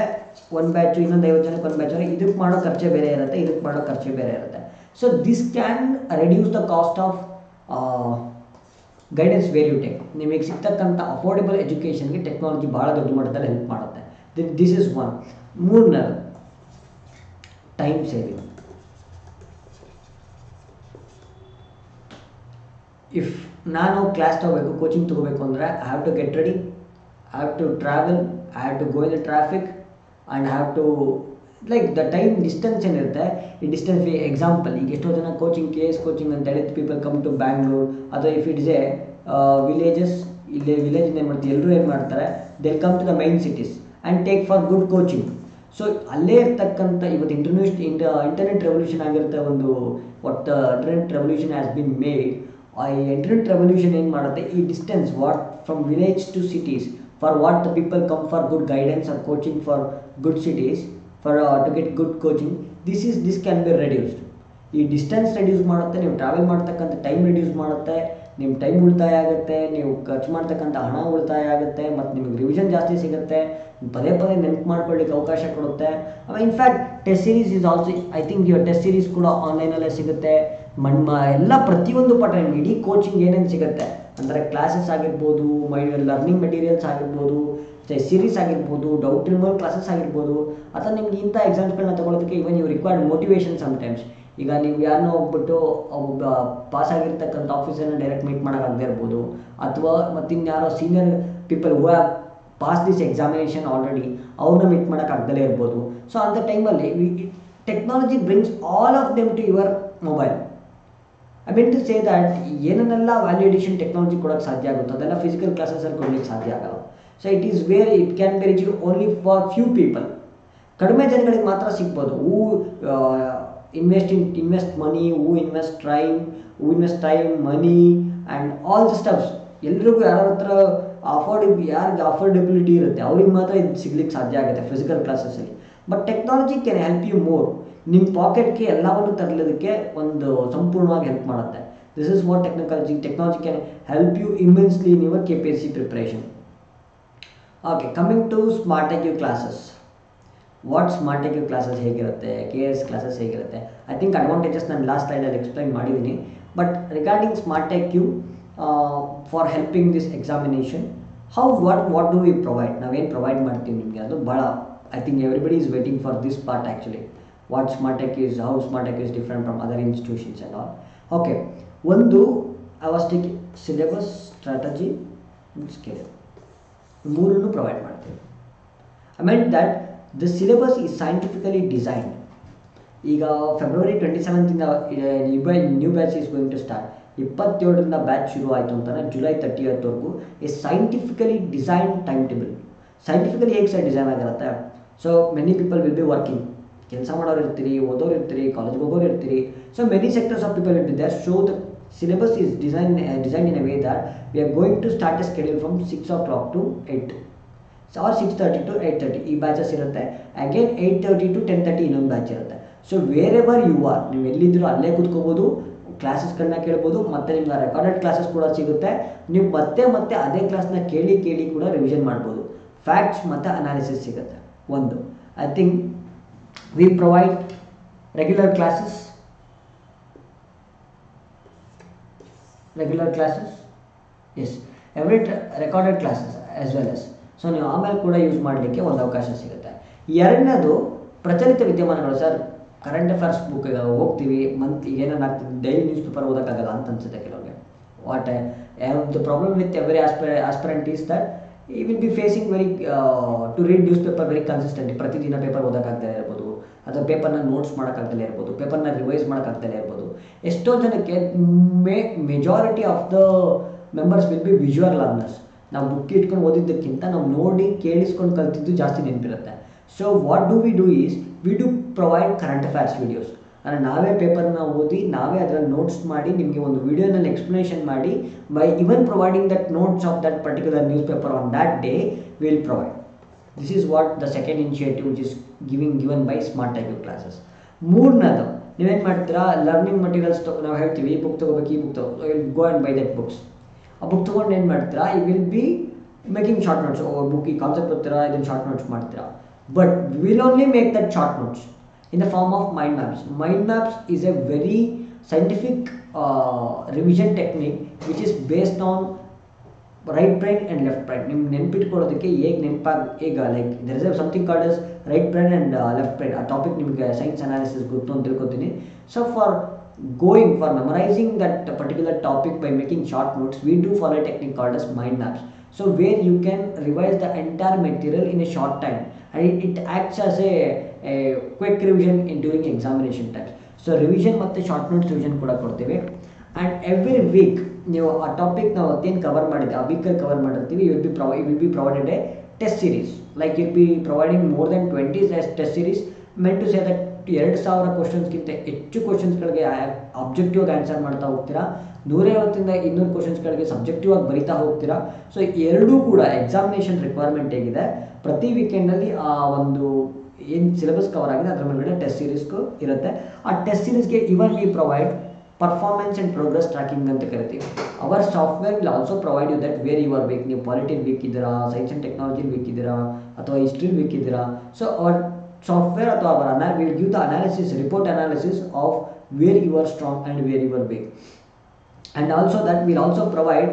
ಒಂದು ಬ್ಯಾಚು ಇನ್ನೊಂದು ಐವತ್ತು ಜನಕ್ಕೆ ಒಂದು ಬ್ಯಾಚ್ ಇದಕ್ಕೆ ಮಾಡೋ ಖರ್ಚೆ ಬೇರೆ ಇರುತ್ತೆ, ಇದಕ್ಕೆ ಮಾಡೋ ಖರ್ಚೆ ಬೇರೆ ಇರುತ್ತೆ. So this can reduce the cost of guidance value take ನಿಮಗೆ ಸಿಗ್ತಕ್ಕಂಥ ಅಫೋರ್ಡೆಬಲ್ ಎಜುಕೇಷನ್ಗೆ ಟೆಕ್ನಾಲಜಿ ಭಾಳ ದೊಡ್ಡ ಮಟ್ಟದಲ್ಲಿ ಹೆಲ್ಪ್ ಮಾಡುತ್ತೆ. ದಿಸ್ ಇಸ್ ಒನ್ ಮೂರನೇದು ಟೈಮ್ ಸೇವಿಂಗ್ ಇಫ್ ನಾನು ಕ್ಲಾಸ್ ತೊಗೋಬೇಕು ಕೋಚಿಂಗ್ ತೊಗೋಬೇಕು ಅಂದರೆ I have to get ready I have to travel I have to go in the traffic and have to like the time distance ಏನಿರುತ್ತೆ, ಈ distance example ಈಗ ಎಷ್ಟೋ ಜನ ಕೋಚಿಂಗ್ ಕೆ ಎಸ್ ಕೋಚಿಂಗ್ ಅಂತ ಹೇಳಿ ಪೀಪಲ್ ಕಮ್ ಟು ಬ್ಯಾಂಗ್ಳೂರ್ ಅಥವಾ if it's a villages ಇಲ್ಲಿ village ಏನು ಮಾಡ್ತೀವಿ ಎಲ್ಲರೂ ಏನು ಮಾಡ್ತಾರೆ they come to the main cities and take for good coaching so ಅಲ್ಲೇ ಇರ್ತಕ್ಕಂಥ ಇವತ್ತು ಇಂಟರ್ನ್ಯೂಷ್ ಇಂಟ ಇಂಟರ್ನೆಟ್ ರೆವಲ್ಯೂಷನ್ ಆಗಿರುತ್ತೆ ಒಂದು what internet revolution has been made ಆ ಇಂಟರ್ನೆಟ್ ರೆವಲ್ಯೂಷನ್ ಏನು ಮಾಡುತ್ತೆ? ಈ distance what from village to cities for what the people come for good guidance or coaching for good cities for to get good coaching this is this can be reduced ಈ distance reduce ಮಾಡುತ್ತೆ, ನೀವು travel ಮಾಡ್ತಕ್ಕಂಥ time reduce ಮಾಡುತ್ತೆ ನಿಮ್ಮ time ಉಳಿತಾಯ ಆಗುತ್ತೆ, ನೀವು ಖರ್ಚು ಮಾಡ್ತಕ್ಕಂಥ ಹಣ ಉಳಿತಾಯ ಆಗುತ್ತೆ, ಮತ್ತು ನಿಮಗೆ ರಿವಿಷನ್ ಜಾಸ್ತಿ ಸಿಗುತ್ತೆ, ಪದೇ ಪದೇ ನೆನಪು ಮಾಡ್ಕೊಳ್ಳಿಕ್ಕೆ ಅವಕಾಶ ಕೊಡುತ್ತೆ. In fact test series is also I think your test series ಕೂಡ ಆನ್ಲೈನಲ್ಲೇ ಸಿಗುತ್ತೆ. ಮಣ್ಮ, ಎಲ್ಲ ಪ್ರತಿಯೊಂದು ಪಾಠ ಇಡೀ ಕೋಚಿಂಗ್ ಏನೇನು ಸಿಗುತ್ತೆ? ಅಂದರೆ ಕ್ಲಾಸಸ್ ಆಗಿರ್ಬೋದು ಮೈ ಲರ್ನಿಂಗ್ ಮೆಟೀರಿಯಲ್ಸ್ ಆಗಿರ್ಬೋದು ಸೀರೀಸ್ ಆಗಿರ್ಬೋದು ಡೌಟ್ ರಿಮೂವಲ್ ಕ್ಲಾಸಸ್ ಆಗಿರ್ಬೋದು, ಅಥವಾ ನಿಮ್ಗೆ ಇಂಥ ಎಕ್ಸಾಮ್ಸ್ಗಳನ್ನ ತಗೊಳ್ಳೋದಕ್ಕೆ even you required motivation sometimes ಈಗ ನೀವು ಯಾರನ್ನೋ ಹೋಗ್ಬಿಟ್ಟು ಒಬ್ಬ ಪಾಸ್ ಆಗಿರ್ತಕ್ಕಂಥ ಆಫೀಸರ್ನ ಡೈರೆಕ್ಟ್ ಮೀಟ್ ಮಾಡೋಕ್ಕಾಗದೇ ಇರ್ಬೋದು, ಅಥವಾ ಮತ್ತಿನ್ಯಾರೋ senior people who have pass this examination already ಅವ್ರನ್ನ ಮೀಟ್ ಮಾಡೋಕ್ಕಾಗ್ದಲೇ ಇರ್ಬೋದು. ಸೊ ಅಂಥ ಟೈಮಲ್ಲಿ technology brings all of them to your mobile I mean to say that ಏನನ್ನೆಲ್ಲ value addition technology ಕೊಡೋಕ್ಕೆ ಸಾಧ್ಯ ಆಗುತ್ತೋ, ಅದೆಲ್ಲ ಫಿಸಿಕಲ್ ಕ್ಲಾಸಸಲ್ಲಿ ಕೊಡ್ಲಿಕ್ಕೆ ಸಾಧ್ಯ ಆಗಲ್ಲ. So it is where it can be reach only for few people ಕಡಿಮೆ ಜನಗಳಿಗೆ ಮಾತ್ರ ಸಿಗ್ಬೋದು. Who invest in invest money who invest time who invest time money and all the steps ಎಲ್ರಿಗೂ ಯಾರ ಹತ್ರ ಅಫೋರ್ಡ್ ಯಾರಿಗೆ ಅಫೋರ್ಡೆಬಿಲಿಟಿ ಇರುತ್ತೆ, ಅವ್ರಿಗೆ ಮಾತ್ರ ಇದು ಸಿಗ್ಲಿಕ್ಕೆ ಸಾಧ್ಯ ಆಗುತ್ತೆ physical ಕ್ಲಾಸಸಲ್ಲಿ but technology can help you more ನಿಮ್ಮ ಪಾಕೆಟ್ಗೆ ಎಲ್ಲವನ್ನು ತರಲಿದ್ದಕ್ಕೆ ಒಂದು ಸಂಪೂರ್ಣವಾಗಿ ಹೆಲ್ಪ್ ಮಾಡುತ್ತೆ. This is what technology technology can help you immensely in your K P S C preparation okay coming to smart you classes what smart you classes ಹೇಗಿರುತ್ತೆ? K S classes ಹೇಗಿರುತ್ತೆ? I think advantages ನಾನು last ಸ್ಲೈಡಲ್ಲಿ explain ಮಾಡಿದ್ದೀನಿ but regarding smart you for helping this examination how what what do we provide ನಾವೇನು provide ಮಾಡ್ತೀವಿ ನಿಮಗೆ? ಅದು ಭಾಳ I think everybody is waiting for this part actually what smart tech is how smart tech is different from other institutions and all okay ಒಂದು ಅವಸ್ಟಿಕ್ syllabus strategy scale ಮೂರನ್ನು provide ಮಾಡ್ತೀವಿ. I mean that the syllabus is scientifically designed ಈಗ February twenty ಸೆವೆಂತಿಂದ new batch new batch is going to start ಇಪ್ಪತ್ತೇಳರಿಂದ batch ಶುರು ಆಯಿತು ಅಂತಾನೆ July thirty ತರ್ಟಿಯತ್ವರೆಗೂ ಈ scientifically design time table scientifically ಹೇಗೆ ಸರ್ ಡಿಸೈನ್ ಆಗಿರುತ್ತೆ? So many people will be working ಕೆಲಸ ಮಾಡೋರು ಇರ್ತೀರಿ ಓದೋರು ಇರ್ತೀರಿ ಕಾಲೇಜ್ಗೆ ಹೋಗೋರು ಇರ್ತೀರಿ so many sectors of people it there show the design design in way the we are going to are going to start a schedule from 6 o'clock to 8 or 6.30 to 8.30 ಈ batches ಇರುತ್ತೆ. Again eight thirty to ten thirty ಇನ್ನೊಂದು batch ಇರುತ್ತೆ. So wherever you are ನೀವು ಎಲ್ಲಿದ್ದರೂ ಅಲ್ಲೇ ಕೂತ್ಕೋಬೋದು ಕ್ಲಾಸಸ್ಗಳನ್ನ ಕೇಳ್ಬೋದು, ಮತ್ತು ನಿಮ್ಗೆ ರೆಕಾರ್ಡೆಡ್ ಕ್ಲಾಸಸ್ ಕೂಡ ಸಿಗುತ್ತೆ. ನೀವು ಮತ್ತೆ ಮತ್ತೆ ಅದೇ ಕ್ಲಾಸ್ನ ಕೇಳಿ ಕೇಳಿ ಕೂಡ ರಿವಿಷನ್ ಮಾಡ್ಬೋದು. ಫ್ಯಾಕ್ಟ್ಸ್ ಮತ್ತು ಅನಾಲಿಸಿಸ್ ಸಿಗುತ್ತೆ. ಒಂದು I think we provide regular classes regular classes as every recorded classes as well as so ನೀವು ಆಮೇಲೆ ಕೂಡ ಯೂಸ್ ಮಾಡಲಿಕ್ಕೆ ಒಂದು ಅವಕಾಶ ಸಿಗುತ್ತೆ. ಎರಡನೇದು ಪ್ರಚಲಿತ ವಿದ್ಯಮಾನಗಳು. ಸರ್ ಕರೆಂಟ್ ಅಫೇರ್ಸ್ ಬುಕ್ ಹೋಗ್ತೀವಿ. ಮಂತ್ಲಿ ಏನೇನು ಆಗ್ತದೆ? ಡೈಲಿ ನ್ಯೂಸ್ ಪೇಪರ್ ಓದೋಕ್ಕಾಗಲ್ಲ ಅಂತ ಅನ್ಸುತ್ತೆ ಕೆಲವರಿಗೆ. What the problem with every ಆಸ್ಪೆ aspirant is that he will be facing very to read news paper very consistent ಪ್ರತಿದಿನ ಪೇಪರ್ ಓದೋಕ್ಕಾಗದೇ ಅಥವಾ ಪೇಪರ್ನ ನೋಟ್ಸ್ ಮಾಡೋಕ್ಕಾಗ್ದಲೇ ಇರ್ಬೋದು ಪೇಪರ್ನ ರಿವೈಸ್ ಮಾಡೋಕ್ಕಾಗ್ದಲೇ ಇರ್ಬೋದು, ಎಷ್ಟೋ ಜನಕ್ಕೆ may majority of the members will be visual learners ನಾವು ಬುಕ್ ಇಟ್ಕೊಂಡು ಓದಿದ್ದಕ್ಕಿಂತ ನಾವು ನೋಡಿ, ಕೇಳಿಸ್ಕೊಂಡು ಕಲ್ತಿದ್ದು ಜಾಸ್ತಿ ನೆನಪಿರುತ್ತೆ. So what do we do is we do provide current affairs videos ಅಂದರೆ ನಾವೇ ಪೇಪರ್ನ ಓದಿ, ನಾವೇ ಅದರಲ್ಲಿ ನೋಟ್ಸ್ ಮಾಡಿ, ನಿಮಗೆ ಒಂದು ವಿಡಿಯೋನಲ್ಲಿ ಎಕ್ಸ್ಪ್ಲನೇಷನ್ ಮಾಡಿ by even providing that notes of that particular news paper on that day will provide this is what the second initiative which is giving given by smart type classes ಮೂರನೇದು ನೀವೇನು ಮಾಡ್ತೀರಾ? Learning materials ನಾವು ಹೇಳ್ತೀವಿ ಈ book ತೊಗೋಬೇಕು ಈ book ತಗೋ will go and buy that books ಆ ಬುಕ್ ತೊಗೊಂಡು ಏನು ಮಾಡ್ತೀರಾ? ಈ will be making short notes O book ಈ ಕಾನ್ಸೆಪ್ಟ್ ಓದ್ತೀರಾ? ಇದನ್ನು ಶಾರ್ಟ್ ನೋಟ್ಸ್ ಮಾಡ್ತೀರಾ? But will only make that short notes in the form of mind maps. Mind maps is a very scientific uh, revision technique which is based on right brain and left brain ನಿಮ್ಗೆ ನೆನ್ಪಿಟ್ಕೊಳ್ಳೋದಕ್ಕೆ ಹೇಗೆ ನೆನಪಾಗ ಈಗ like there is something called as right brain and left brain ಆ topic ನಿಮಗೆ science analysis ಗೊತ್ತು ಅಂತ ತಿಳ್ಕೊತೀನಿ. So for going for memorising that particular topic by making short notes we do follow technique called as mind maps so where you can revise the entire material in a short time and it acts as a quick revision in during examination times so revision ಮತ್ತು short notes revision ಕೂಡ ಕೊಡ್ತೀವಿ. And every week ನೀವು ಆ topic ನಾವು ಅದೇನು cover ಮಾಡಿದ್ದೆ, ಆ ವೀಕಲ್ಲಿ ಕವರ್ ಮಾಡಿರ್ತೀವಿ. You will be ಪ್ರೊವೈ will be provided a test series like I'll be providing more than twenty test series mean to say that ಎರಡು ಸಾವಿರ ಕ್ವಶನ್ಸ್ಗಿಂತ ಹೆಚ್ಚು ಕ್ವಶನ್ಸ್ಗಳಿಗೆ ಅಬ್ಜೆಕ್ಟಿವ್ ಆಗಿ ಆನ್ಸರ್ ಮಾಡ್ತಾ ಹೋಗ್ತೀರಾ? ನೂರೈವತ್ತಿಂದ ಇನ್ನೂರು ಕ್ವಶನ್ಸ್ಗಳಿಗೆ ಸಬ್ಜೆಕ್ಟಿವ್ ಆಗಿ ಬರಿತಾ ಹೋಗ್ತೀರಾ? ಸೊ ಎರಡೂ ಕೂಡ ಎಕ್ಸಾಮಿನೇಷನ್ ರಿಕ್ವೈರ್ಮೆಂಟ್ ಹೇಗಿದೆ. ಪ್ರತಿ ವೀಕೆಂಡಲ್ಲಿ ಆ ಒಂದು ಏನು ಸಿಲೆಬಸ್ ಕವರ್ ಆಗಿದೆ, ಅದರ ಮೇಲ್ಗಡೆ ಟೆಸ್ಟ್ ಸೀರೀಸ್ಗೂ ಇರುತ್ತೆ. ಆ test ಸೀರೀಸ್ಗೆ even we provide performance and progress tracking ಅಂತ ಕರಿತೀವಿ our software will also provide you that where you are weak ನೀವು ಪಾಲಿಟಿನ್ ವೀಕ್ ಇದ್ದೀರಾ ಸೈನ್ಸ್ ಆ್ಯಂಡ್ ಟೆಕ್ನಾಲಜಿ ವೀಕ್ ಇದ್ದೀರಾ ಅಥವಾ ಹಿಸ್ಟ್ರಿ ವೀಕ್ ಇದ್ದೀರಾ ಸೊ ಅವರ್ ಸಾಫ್ಟ್ವೇರ್ ಅಥವಾ ಅವರ್ ಅನಾ will give the analysis report analysis of where you are strong and where you are weak and also that will also provide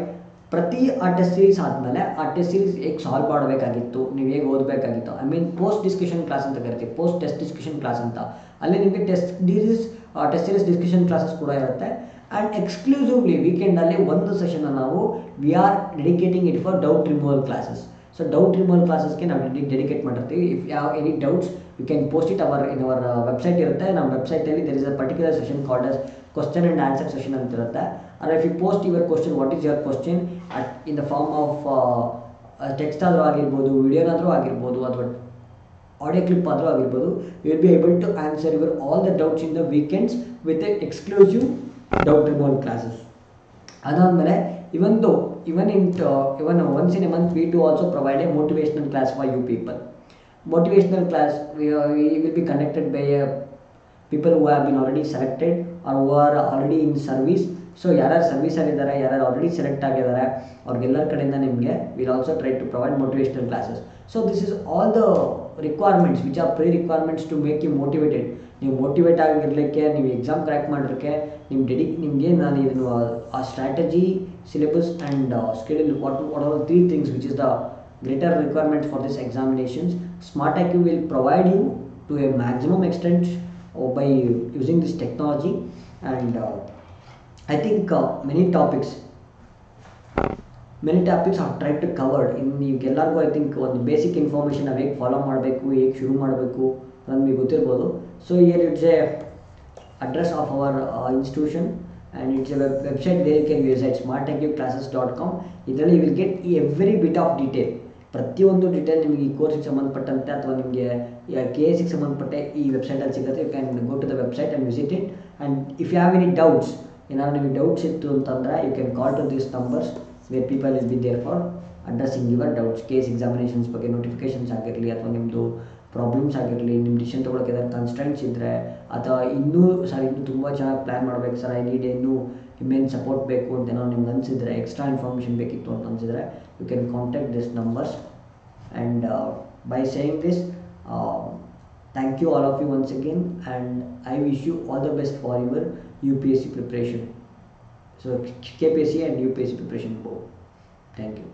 ಪ್ರತಿ ಆ test series ಆದಮೇಲೆ ಆ test series ಹೇಗೆ solve ಮಾಡಬೇಕಾಗಿತ್ತು ನೀವು ಹೇಗೆ ಓದಬೇಕಾಗಿತ್ತು I mean post discussion class ಅಂತ ಕರಿತೀವಿ ಪೋಸ್ಟ್ ಟೆಸ್ಟ್ ಡಿಸ್ಕಷನ್ ಕ್ಲಾಸ್ ಅಂತ ಅಲ್ಲಿ ನಿಮಗೆ test series test series discussion classes ಕೂಡ ಇರುತ್ತೆ. ಆ್ಯಂಡ್ ಎಕ್ಸ್ಕ್ಲೂಸಿವ್ಲಿ ವೀಕೆಂಡಲ್ಲಿ ಒಂದು ಸೆಷನ್ನ ನಾವು we are dedicating it for doubt removal classes so doubt removal ಕ್ಲಾಸಸ್ಗೆ ನಾವು ಡೆಡಿಕೇಟ್ ಮಾಡಿರ್ತೀವಿ. ಇಫ್ ಯಾವ any doubts you can post it our in our website ಇರುತ್ತೆ. ನಮ್ಮ ವೆಬ್ಸೈಟಲ್ಲಿ there is a particular session called as question and answer session ಅಂತ ಇರುತ್ತೆ. Or if you post your question what is your question at in the form of text ಆದರೂ ಆಗಿರ್ಬೋದು ವಿಡಿಯೋನಾದರೂ ಆಗಿರ್ಬೋದು, ಅಥವಾ ಆಡಿಯೋ ಕ್ಲಿಪ್ ಆದರೂ ಆಗಿರ್ಬೋದು. You will be able to answer your all the doubts in the weekends with exclusive doubt removal classes ಅದಾದಮೇಲೆ even though even in even once in a month we to also provide a motivational class for you people class we, uh, be will be people by uh, people who have been already selected or who are already in service. So ಯಾರ್ಯಾರು ಸರ್ವಿಸಲ್ಲಿದ್ದಾರೆ ಯಾರ್ಯಾರು already select ಆಗಿದ್ದಾರೆ ಅವ್ರಿಗೆಲ್ಲರ ಕಡೆಯಿಂದ ನಿಮಗೆ will also try to provide motivational classes so this is all the requirements which are pre requirements to make you motivated ನೀವು motivate ಆಗಿರಲಿಕ್ಕೆ ನೀವು exam crack ಮಾಡೋಕ್ಕೆ ನಿಮ್ಮ ಡೆಡಿ ನಿಮಗೆ ನಾನು ಇದನ್ನು ಆ strategy syllabus and schedule what what are three things which is the greater requirements for this examinations smart iq will provide you to a maximum extent uh, by using this technology and uh, i think uh, many topics many topics of try to covered ಇನ್ನು ಎಲ್ಲರಿಗೂ I think ಒಂದು basic information ನಾವು ಹೇಗೆ follow ಮಾಡಬೇಕು, ಹೇಗೆ ಶುರು ಮಾಡಬೇಕು ನಮಗೆ ಗೊತ್ತಿರ್ಬೋದು. So here it's a address of our institution and it's a web website where can visit smart IQ classes dot com ಇದರಲ್ಲಿ will get every bit of detail ಪ್ರತಿಯೊಂದು ಡೀಟೇಲ್ ನಿಮಗೆ ಈ ಕೋರ್ಸಿಗೆ ಸಂಬಂಧಪಟ್ಟಂತೆ ಅಥವಾ ನಿಮಗೆ ಕೆ ಎಸ್ಗೆ ಸಂಬಂಧಪಟ್ಟ ಈ ವೆಬ್ಸೈಟಲ್ಲಿ ಸಿಗುತ್ತೆ. You can go to the website and visit it and if you have any doubts ಏನಾದ್ರು ನಿಮಗೆ ಡೌಟ್ಸ್ ಇತ್ತು ಅಂತಂದರೆ you can call to these numbers where people is be there for addressing your doubts case examinations ಬಗ್ಗೆ notifications ಆಗಿರಲಿ ಅಥವಾ ನಿಮ್ಮದು problems ಆಗಿರಲಿ, ನಿಮ್ಮ ಡಿಸಿಷನ್ ತೊಗೊಳಕ್ಕೆ ಏನಾದ್ರು ಕನ್ಸ್ಟೆಂಟ್ಸ್ ಇದ್ದರೆ ಅಥವಾ ಇನ್ನೂ ಸರ್ ಇನ್ನೂ ತುಂಬ ಚೆನ್ನಾಗಿ ಪ್ಲ್ಯಾನ್ ಮಾಡ್ಬೇಕು ಸರ್ ಐ ನೀಡ್ ಇನ್ನೂ ಇಮೇನ್ ಸಪೋರ್ಟ್ ಬೇಕು ಅಂತ ಏನೋ ನಿಮ್ಗೆ ಅನಿಸಿದ್ರೆ ಎಕ್ಸ್ಟ್ರಾ ಇನ್ಫಾರ್ಮೇಷನ್ ಬೇಕಿತ್ತು ಅಂತ ಅನಿಸಿದ್ರೆ you can contact this numbers and by saying this thank you all of you once again and I wish you all the best for your U P S C preparation. So kpsc and upsc preparation both thank you